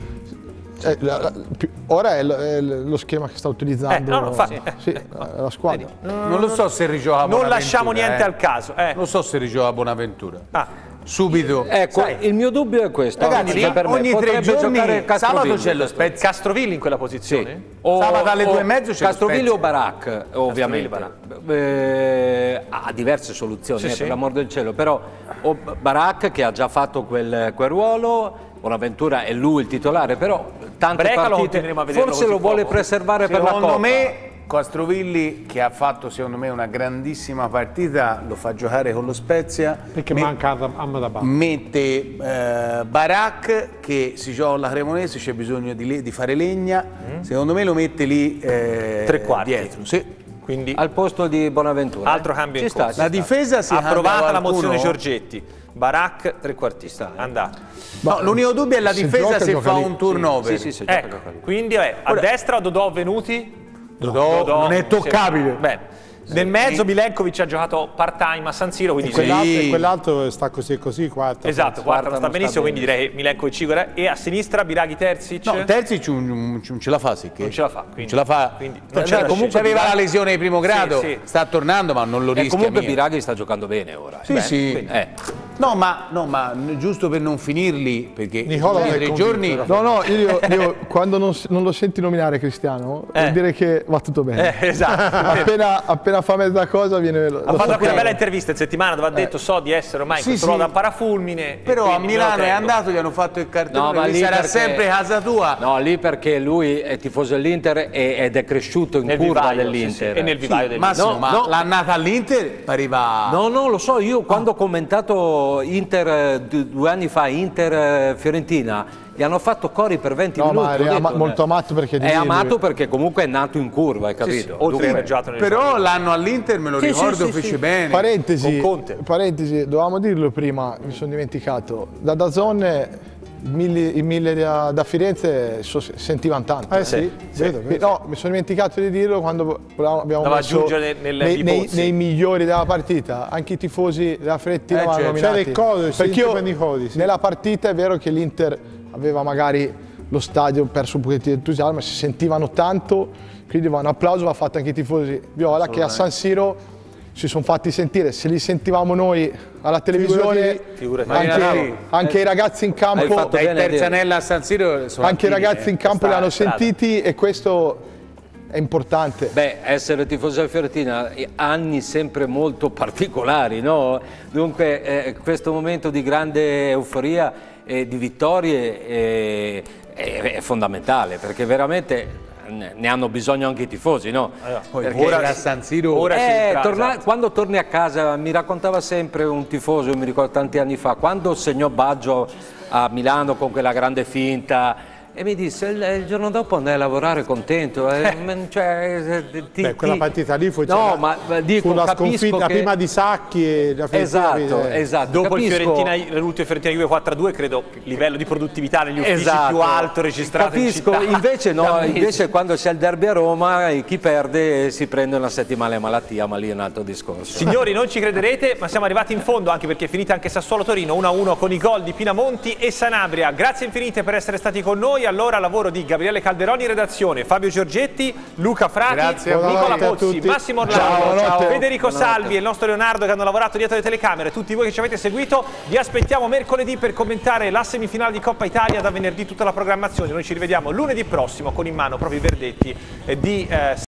Eh, la- la- più- ora è lo, è lo schema che sta utilizzando Eh, no, no, fa- sì, eh, sì, la squadra. non lo so se rigioca Non lasciamo niente eh. al caso. Eh. Non lo so se rigioca Bonaventura. Ah, Subito. Ecco, Sai, il mio dubbio è questo. Ragazzi, me. ogni tre giorni sabato Castrovilli. c'è lo Spezia. Castrovilli in quella posizione? O- Sabato alle o due e mezzo c'è Castrovilli o Barak, ovviamente. Barak. Eh, ha diverse soluzioni, Sì, eh, sì. per l'amor del cielo, però o Barak che ha già fatto quel, quel ruolo, Bonaventura è lui il titolare, però tante Brecalo partite forse lo vuole poco. preservare per la Secondo Coppa. me Castrovilli che ha fatto secondo me una grandissima partita lo fa giocare con lo Spezia Perché manca Amrabat. mette eh, Barak che si gioca alla Cremonese c'è bisogno di, le- di fare legna secondo me lo mette lì eh, Mm. Tre quarti. dietro sì. Quindi al posto di Bonaventura. altro cambio Ci in sta, la sta. difesa si cambia Approvata la mozione Giorgetti. Barak trequartista. Andate. No, l'unico dubbio è la se difesa gioca, se gioca fa lì. un turnover. Sì, sì, se gioca, Ecco, quindi eh, a destra Dodò Venuti. Dodò non è toccabile. Bene. Nel mezzo Milenkovic ha giocato part-time a San Siro, quindi Quell'altro, Sì. quell'altro sta così e così. Esatto, quarta non sta non sta benissimo, bene. quindi direi che Milenkovic Igor e a sinistra Biraghi Terzic. No, Terzic un- un- non ce la fa, sì che non ce la fa. non Quindi, ce la fa. quindi Non non ce c'è la- da comunque aveva la lesione di primo grado, sì. sta tornando ma non lo E rischia. comunque mica. Biraghi sta giocando bene ora. Sì, Beh, sì. quindi, eh. No, ma, no, ma giusto per non finirli, perché Nicola in tre convinto, giorni. No, no, io, io quando non, non lo senti nominare Cristiano, Eh. vuol dire che va tutto bene. Eh, esatto. appena, appena fa mezza cosa viene lo, Ha lo fatto anche una bella intervista in settimana dove ha detto so di essere ormai in Sì, questo sì. da parafulmine. Però a Milano è andato, gli hanno fatto il cartone, No, lì sarà perché- sempre casa tua. No, lì perché lui è tifoso dell'Inter e- ed è cresciuto in Nel curva dell'Inter. sì, e nel vivaio Sì, del Massimo, No, ma no. l'annata all'Inter pareva... No, no, lo so, io quando ho commentato Inter eh, due anni fa, Inter-Fiorentina, gli hanno fatto cori per 20 No, minuti. ma è ama- eh, molto amato perché È amato lui- perché comunque è nato in curva, hai capito? Oltre che Dunque- ha giocato nel Però l'anno all'Inter, me lo Sì, sì, ricordo, sì, fece sì. bene. Parentesi, Con Conte. parentesi, dovevamo dirlo prima, mi sono dimenticato. Da Dazon i mille, i mille da, da Firenze so- sentivano tanto. Eh sì, vedo, Mi- vedo. No, mi sono dimenticato di dirlo quando abbiamo Doveva messo aggiungere nel- nei, nei nei- migliori della partita. Anche i tifosi della Fiorentina Eh, vanno certo. nominati. C'era il Codi, sì, Perché io, Codi, sì. nella partita è vero che l'Inter aveva magari lo stadio perso un pochettino di entusiasmo, ma si sentivano tanto, quindi va un applauso va fatto anche ai tifosi viola che a San Siro si sono fatti sentire, se li sentivamo noi alla televisione, Figurati. anche, Figurati. anche i ragazzi in campo, Siro sono anche i ragazzi eh. in campo li hanno strada. sentiti e questo è importante. Beh, essere tifoso della Fiorentina, eh, anni sempre molto particolari, no? Dunque eh, questo momento di grande euforia e di vittorie eh, è, è fondamentale perché veramente ne ne hanno bisogno anche i tifosi, no? Poi Perché- ora a San Siro... Ora si Eh, entra, torna- esatto. Quando torni a casa, mi raccontava sempre un tifoso, io mi ricordo tanti anni fa, quando segnò Baggio a Milano con quella grande finta e mi disse il, il giorno dopo andai a lavorare contento. eh, ma- cioè, eh, ti- Beh, quella ti- partita lì fu, No, ma eh, dico, fu la sconfitta che- prima di Sacchi e la Fiorentina Esatto, esatto. Dopo il capisco- Fiorentina, l'ultimo Fiorentina Juve 4-2, credo il livello di produttività negli uffici Esatto. più alto registrato Capisco, in città. invece no, invece quando c'è il derby a Roma eh, chi perde si prende una settimana di malattia, ma lì è un altro discorso. Signori, non ci crederete, ma siamo arrivati in fondo anche perché è finita anche Sassuolo-Torino 1-1 con i gol di Pinamonti e Sanabria. Grazie infinite per essere stati con noi. Allora, lavoro di Gabriele Calderoni redazione, Fabio Giorgetti, Luca Frati, Grazie, Nicola Pozzi. Massimo Orlando, Ciao, buonanotte. Federico Buonanotte. Salvi e il nostro Leonardo che hanno lavorato dietro le telecamere. Tutti voi che ci avete seguito, vi aspettiamo mercoledì per commentare la semifinale di Coppa Italia. Da venerdì tutta la programmazione. Noi ci rivediamo lunedì prossimo con in mano proprio i verdetti eh, di. eh,